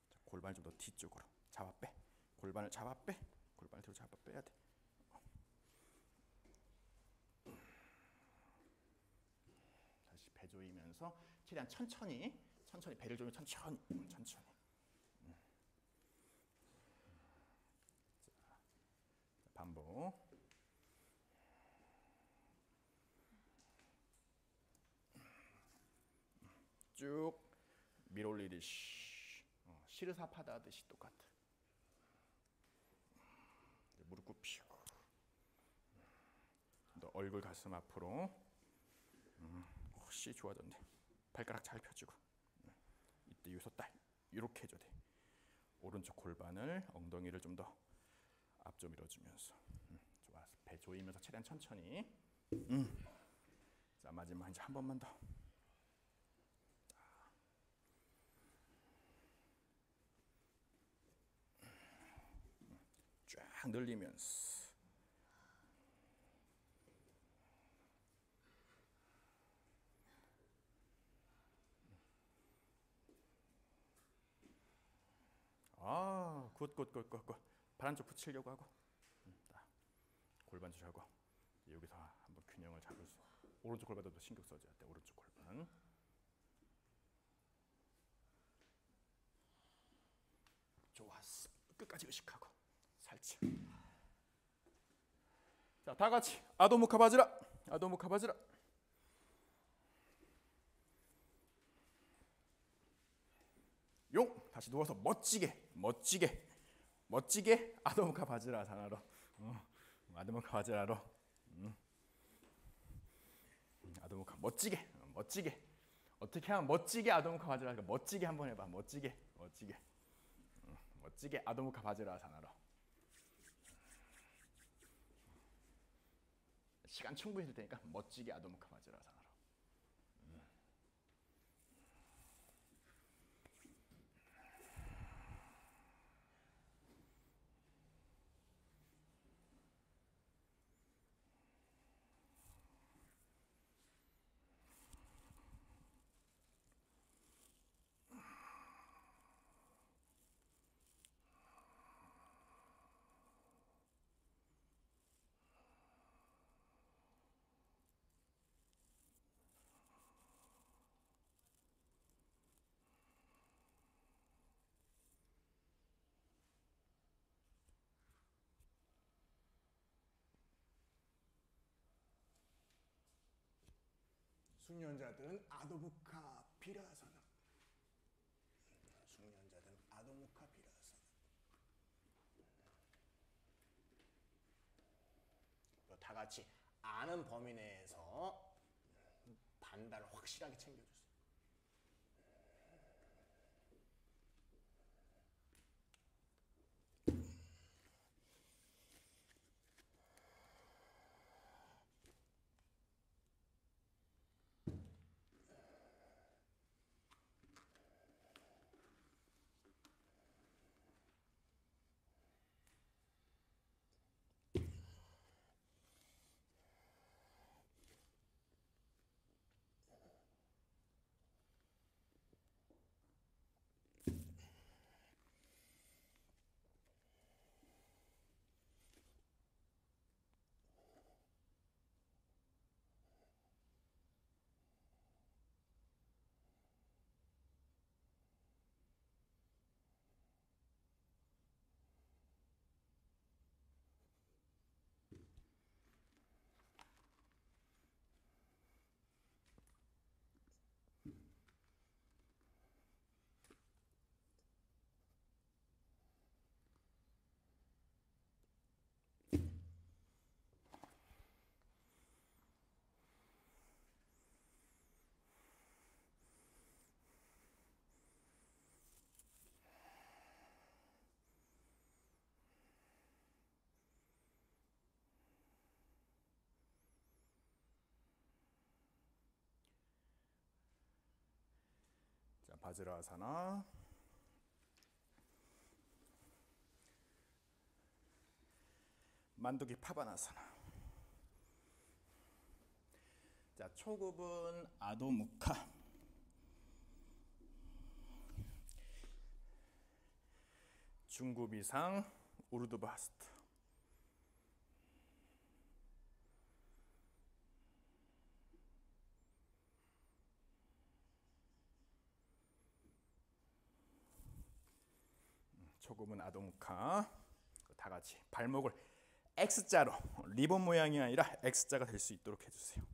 자, 골반 좀 더 뒤쪽으로 잡아 빼 골반을 잡아 빼 골반을 뒤로 잡아 빼야 돼 다시 배 조이면서 최대한 천천히 천천히 배를 조이면 천천히 음, 천천히 음. 자, 반복 쭉 밀올리듯이 어, 시르사파다 하듯이 똑같아. 무릎 굽히고 너 얼굴 가슴 앞으로 음, 훨씬 좋아졌네. 발가락 잘 펴주고 음, 이때 여기서 딱 이렇게 해줘야 돼. 오른쪽 골반을 엉덩이를 좀 더 앞 좀 밀어주면서 음, 좋아. 배 조이면서 최대한 천천히. 음. 자 마지막 이제 한 번만 더. 늘리면서. 아, good, good. 반쪽 붙이려고 하고. 음, 딱 골반 조절하고. 여기서 한번 균형을 잡을 수 오른쪽 골반도 더 신경 써줘야 돼 오른쪽 골반. 좋았어. 끝까지 의식하고 살짝 자, 다 같이 아도무카 바지라. 아도무카 바지라. 용 다시 누워서 멋지게 멋지게 멋지게 아도무카 바지라 사나로. 어, 아도무카 바지라로. 음. 아도무카 멋지게 어, 멋지게 어떻게 하면 멋지게 아도무카 바지라 멋지게 한번 해봐 멋지게 멋지게 음, 멋지게 아도무카 바지라 사나로. 시간 충분히 될 테니까 멋지게 아도무카 바지라 사 숙련자들은 아도무카 비라사나. 숙련자들은 아도무카 비라사나. 이거 다 같이 아는 범위 내에서 반달을 확실하게 챙겨주세요. 자, 바즈라아사나. 만두기 파바나사나. 자, 초급은 아도무카. 중급 이상 우르드바스트. 초급은 아도무카. 다 같이 발목을 X자로 리본 모양이 아니라 X자가 될 수 있도록 해주세요.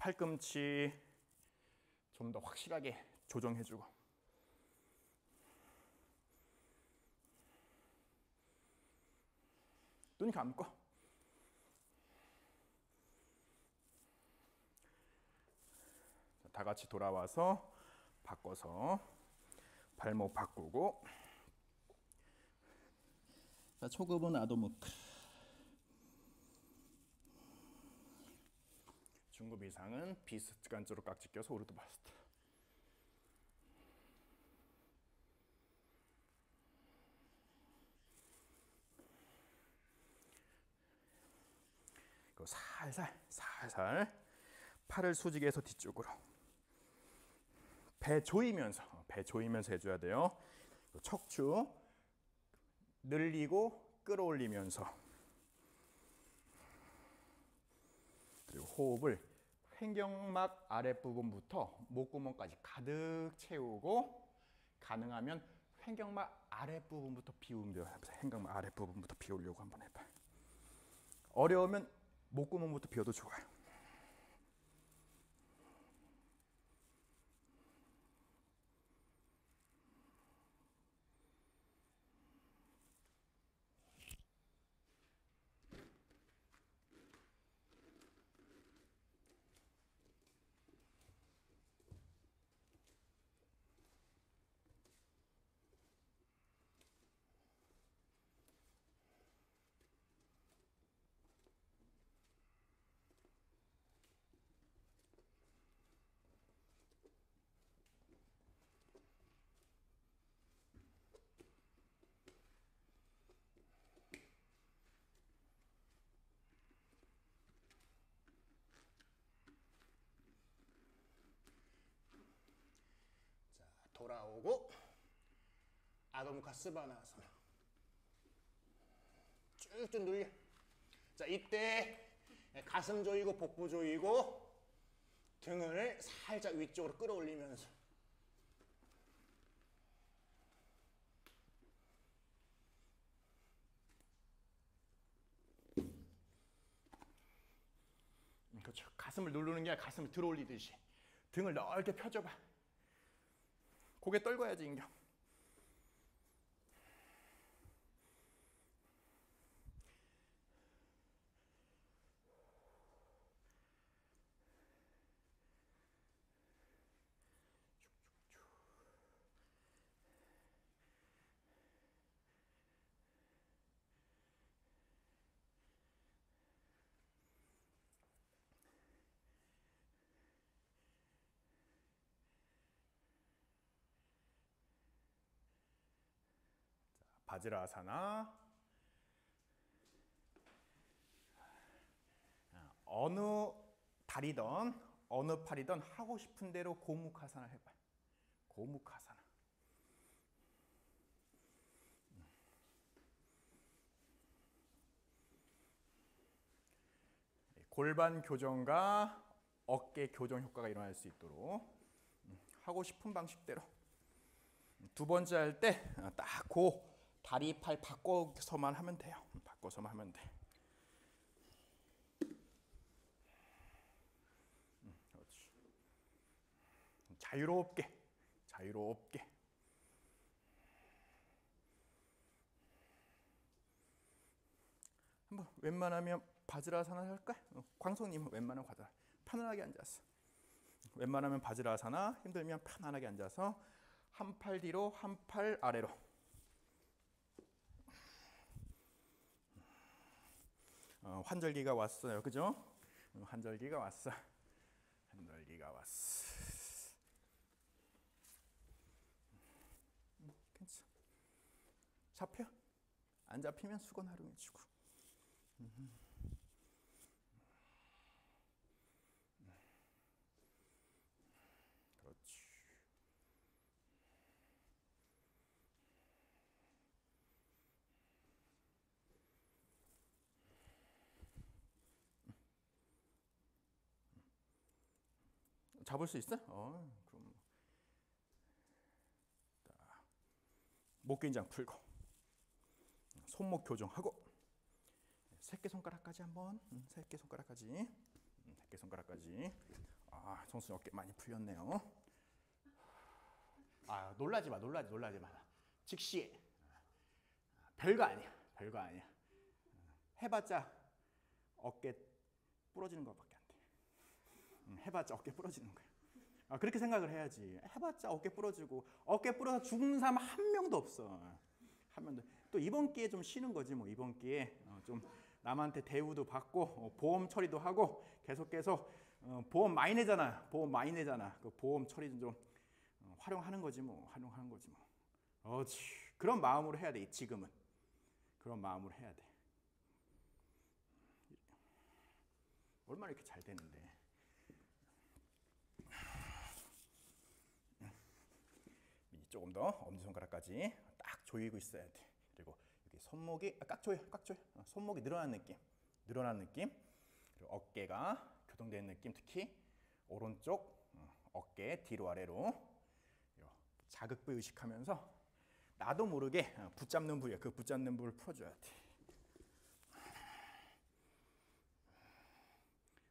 팔꿈치 좀 더 확실하게 조정해주고. 눈 감고. 자, 다 같이 돌아와서 바꿔서 발목 바꾸고. 자, 초급은 아도무크 중급 이상은 비스트 간쪽으로 깍지 껴서 오르드 바스트. 그리고 살살 살살 팔을 수직해서 뒤쪽으로 배 조이면서 배 조이면서 해줘야 돼요. 척추 늘리고 끌어올리면서 그리고 호흡을 횡격막 아랫부분부터 목구멍까지 가득 채우고 가능하면 횡격막 아랫부분부터 비우며 횡격막 아랫부분부터 비우려고 한번 해봐. 어려우면 목구멍부터 비워도 좋아요. 돌아오고 아돔카스 바나아사나 쭉쭉 늘려. 자 이때 가슴 조이고 복부 조이고 등을 살짝 위쪽으로 끌어올리면서 음, 그렇죠. 가슴을 누르는 게 아니라 가슴을 들어올리듯이 등을 넓게 펴줘봐. 고개 떨궈야지 인경. 바지라사나 어느 다리든 어느 팔이든 하고 싶은 대로 고무카사나 해봐. 고무카사나. 골반 교정과 어깨 교정 효과가 일어날 수 있도록 음, 하고 싶은 방식대로 두 번째 할 때 딱 고 다리 팔 바꿔서만 하면 돼요. 바꿔서만 하면 돼. 음. 자유롭게, 자유롭게. 한번 웬만하면 바지라사나 할까? 어, 광석님은 웬만하면 과자 편안하게 앉았어. 웬만하면 바지라사나 힘들면 편안하게 앉아서 한 팔 뒤로 한 팔 아래로 어, 환절기가 왔어요. 그죠? 어, 환절기가 왔어. 환절기가 왔어. 음, 괜찮아. 잡혀? 안 잡히면 수건 활용해주고. 그렇지 잡을 수 있어? 어, 그럼 뭐. 자, 목 긴장 풀고 손목 교정하고 새끼 손가락까지 한번 음, 새끼 손가락까지 음, 새끼 손가락까지 아 정수 어깨 많이 풀렸네요. 아 놀라지 마 놀라지 놀라지 마 즉시 별거 아니야 별거 아니야 해봤자 어깨 부러지는 것밖에 해봤자 어깨 부러지는 거야. 아, 그렇게 생각을 해야지. 해봤자 어깨 부러지고 어깨 부러서 죽는 사람 한 명도 없어. 한 명도. 또 이번 기회에 좀 쉬는 거지 뭐 이번 기회에 어, 좀 남한테 대우도 받고 어, 보험 처리도 하고 계속 계속 어, 보험 많이 내잖아. 보험 많이 내잖아. 그 보험 처리 좀 어, 활용하는 거지 뭐 활용하는 거지 뭐. 어지 그런 마음으로 해야 돼 지금은 그런 마음으로 해야 돼. 얼마나 이렇게 잘 되는데. 조금 더 엄지손가락까지 딱 조이고 있어야 돼. 그리고 여기 손목이 아, 꽉 조여, 꽉 조여. 어, 손목이 늘어나는 느낌, 늘어나는 느낌. 그리고 어깨가 교동되는 느낌, 특히 오른쪽 어, 어깨 뒤로 아래로 요 자극부 의식하면서 나도 모르게 어, 붙잡는 부위야. 그 붙잡는 부위를 풀어줘야 돼.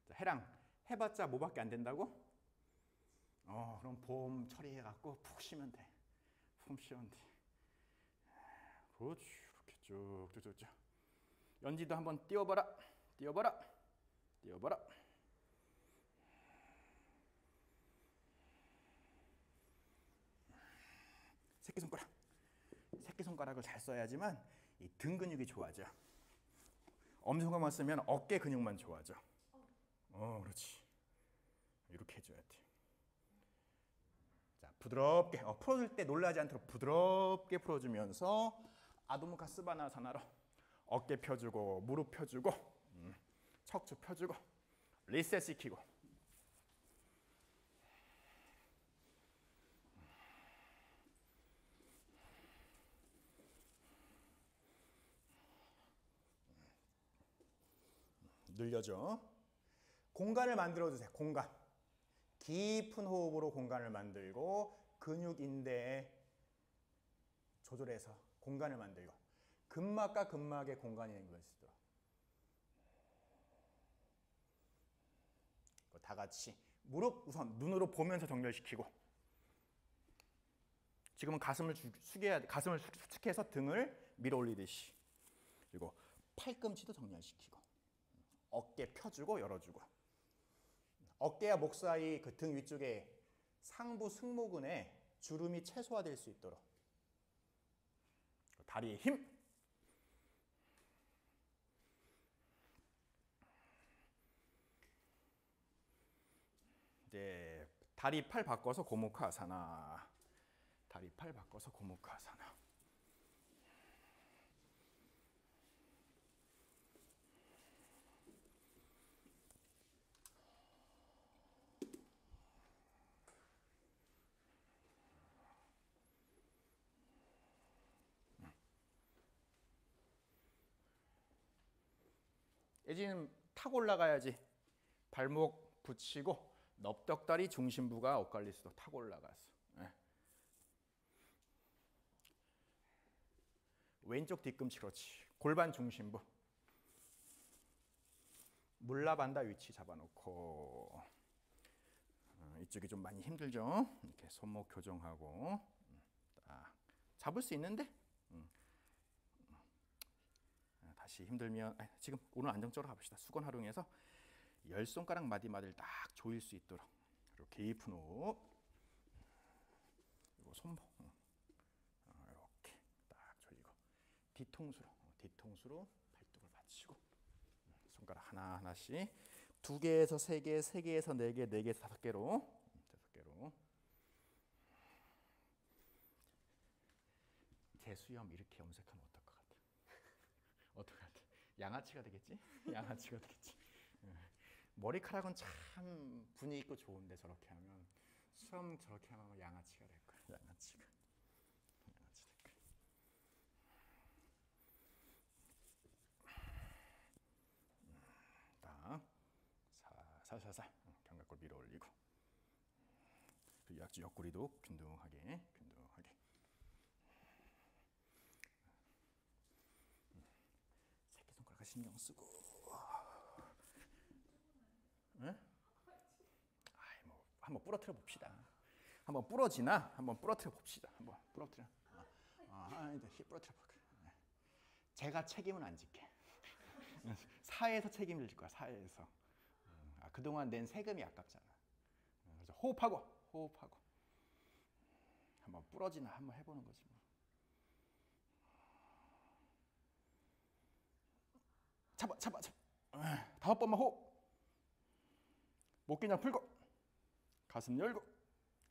자, 해랑 해봤자 뭐밖에 안 된다고? 어, 그럼 보험 처리해갖고 푹 쉬면 돼. 푹 쉬면 돼. 그렇지. 이렇게 쭉쭉쭉쭉. 연지도 한번 띄워봐라. 띄워봐라. 띄워봐라. 새끼손가락. 새끼손가락을 잘 써야지만 이 등 근육이 좋아져. 엄지손가락만 쓰면 어깨 근육만 좋아져. 어, 그렇지. 이렇게 해줘야 돼. 부드럽게 어, 풀어줄 때 놀라지 않도록 부드럽게 풀어주면서 아도무 가스바나 사나로 어깨 펴주고 무릎 펴주고 음, 척추 펴주고 리셋 시키고 늘려줘 공간을 만들어주세요 공간 깊은 호흡으로 공간을 만들고 근육 인대에 조절해서 공간을 만들고 근막과 근막의 공간이 수 있도록. 다 같이 무릎 우선 눈으로 보면서 정렬시키고 지금은 가슴을 주- 숙여야 돼. 가슴을 숙- 수축해서 등을 밀어 올리듯이 그리고 팔꿈치도 정렬시키고 어깨 펴주고 열어주고 어깨와 목 사이 그 등 위쪽에 상부 승모근에 주름이 최소화될 수 있도록. 다리에 힘. 이제 다리 팔 바꿔서 고무카사나. 다리 팔 바꿔서 고무카사나 예지는 타고 올라가야지 발목 붙이고 넙떡다리 중심부가 엇갈리스도 타고 올라갔어. 예. 왼쪽 뒤꿈치 그렇지. 골반 중심부. 물라반다 위치 잡아놓고 어, 이쪽이 좀 많이 힘들죠. 이렇게 손목 교정하고 음, 딱 잡을 수 있는데 음. 아, 다시 힘들면 아, 지금 오늘 안정적으로 가봅시다. 수건 활용해서 열 손가락 마디마디를 딱 조일 수 있도록. 그리고 깊은 호흡 그리고 손목. 어, 이렇게 딱 조이고. 뒤통수로. 어, 뒤통수로 발등을 받치고. 음, 손가락 하나 하나씩. 두 개에서 세 개, 세 개에서 네 개, 네 개에서 다섯 개로. 음, 다섯 개로. 재수염 이렇게 염색하면 어떨 것 같아? 어떨 것 같아? 양아치가 되겠지? 양아치가 되겠지? 머리카락은 참 분위기 있고 좋은데 저렇게 하면 수염 저렇게 하면 양아치가 될 거야. 양아치가. 양아치 될 거야. 음, 딱 살살살살 견갑골 밀어 올리고 그리고 약지 옆구리도 균등하게 새끼 손가락 신경 쓰고 응? 아이 뭐 한번 부러뜨려 봅시다. 한번 부러지나 한번 부러뜨려 봅시다. 한번 부러뜨려. 아, 아 이제 힘 부러뜨려 볼게. 네. 제가 책임은 안 질게. 사회에서 책임을 질 거야. 사회에서. 음, 아, 그동안 낸 세금이 아깝잖아. 음, 그래서 호흡하고 호흡하고 한번 부러지나 한번 해보는 거지 뭐. 잡아 잡아 잡아. 아, 다섯 번만 호흡. 목 그냥 풀고. 가슴 열고.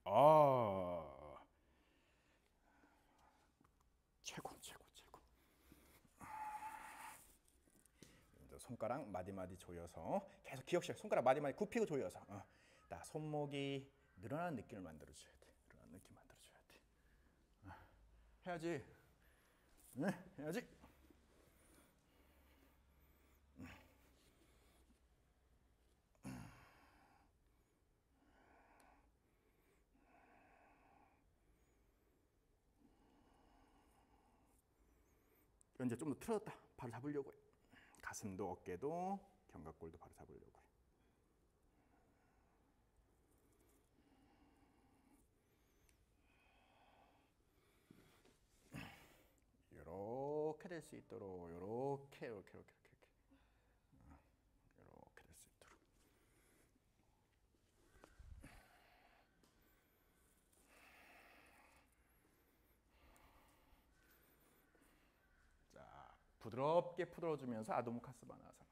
아. 최고 최고 최고. 손가락 마디마디 조여서 계속 기억시 손가락 마디마디 굽히고 조여서. 어. 나 손목이 늘어나는 느낌을 만들어줘야 돼. 늘어나는 느낌 만들어줘야 돼. 어. 해야지. 네, 해야지 이제 좀 더 틀어졌다. 바로 잡으려고 해. 가슴도 어깨도 견갑골도 바로 잡으려고 해. 이렇게 될 수 있도록 이렇게 이렇게 이렇게 이렇게 이렇게 될 수 있도록 자 부드럽게 풀어주면서 아도무카스바나사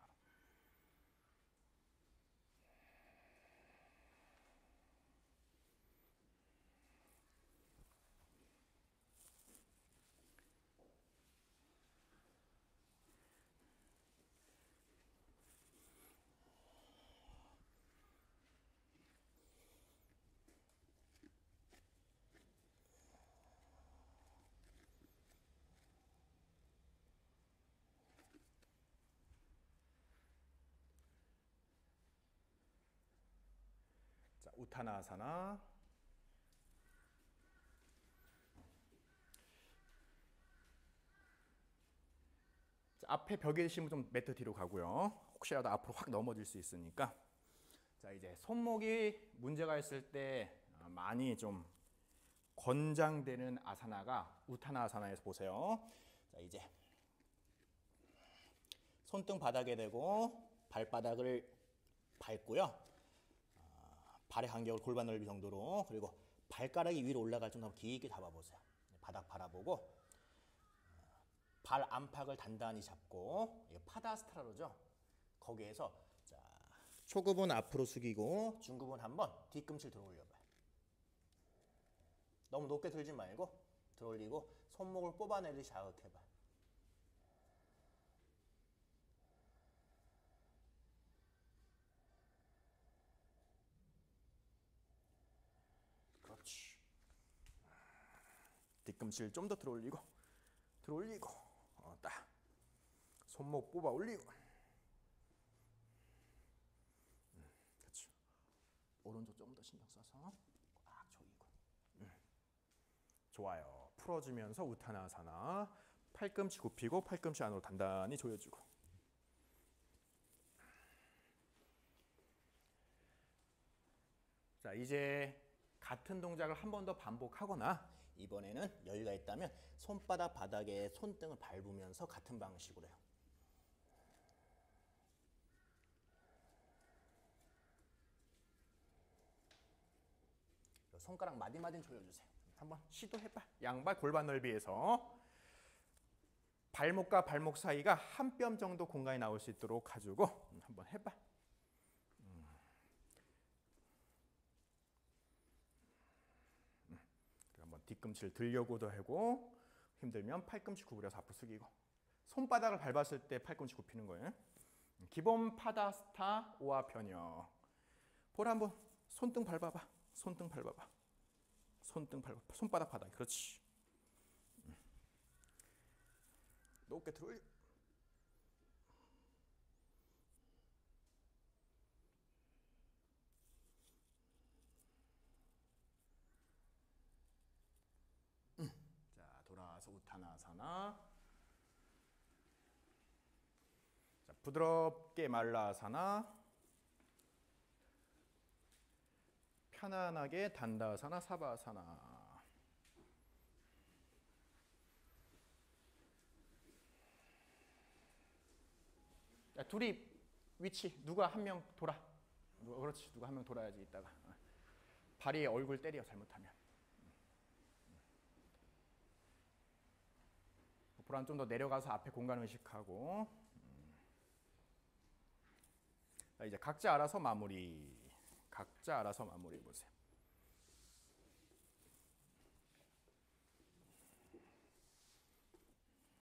우타나아사나. 자, 앞에 벽에 분좀 매트 뒤로 가고요. 혹시라도 앞으로 확 넘어질 수 있으니까. 자, 이제 손목이 문제가 있을 때 어, 많이 좀 권장되는 아사나가 우타나아사나에서 보세요. 자, 이제 손등 바닥에 대고 발바닥을 밟고요. 아, 발의 간격을 골반 넓이 정도로 그리고 발가락이 위로 올라갈 정도로 깊게 잡아보세요. 바닥 바라보고 아, 발 안팎을 단단히 잡고 이게 파다스트라로죠. 거기에서 자, 초급은 앞으로 숙이고 중급은 한번 뒤꿈치를 들어 올려봐요. 너무 높게 들지 말고 들어 올리고 손목을 뽑아내듯이 자극해봐. 그렇지. 뒤 꿈치를 좀 더 들어 올리고 들어 올리고 어, 딱 손목 뽑아 올리고 음, 그렇죠. 오른쪽 좀더 신경 써서 꽉 조이고 음. 좋아요. 풀어주면서 우타나사나 팔꿈치 굽히고 팔꿈치 안으로 단단히 조여주고 자 이제 같은 동작을 한 번 더 반복하거나 이번에는 여유가 있다면 손바닥 바닥에 손등을 밟으면서 같은 방식으로 해요. 손가락 마디마디 조여주세요. 한번 시도해봐. 양발 골반 넓이에서 발목과 발목 사이가 한 뼘 정도 공간이 나올 수 있도록 가지고 음, 한번 해봐. 한번 뒤꿈치를 들려고도 하고 힘들면 팔꿈치 구부려서 앞으로 숙이고 손바닥을 밟았을 때 팔꿈치 굽히는 거예요. 기본 파다스타 오와 변형. 볼 한번 손등 밟아봐. 손등 밟아봐. 손등 밟아. 손바닥 바닥. 그렇지. 높게 들어 올려. 자, 돌아와서 우타나사나. 자, 부드럽게 말라사나. 편안하게 단다사나 사바사나. 자, 둘이 위치 누가 한 명 돌아. 누가 그렇지. 누가 한 명 돌아야지 이따가. 어. 발이 얼굴 때려 잘못하면. 불안 좀더 내려가서 앞에 공간 의식하고. 음. 자, 이제 각자 알아서 마무리. 각자 알아서 마무리 보세요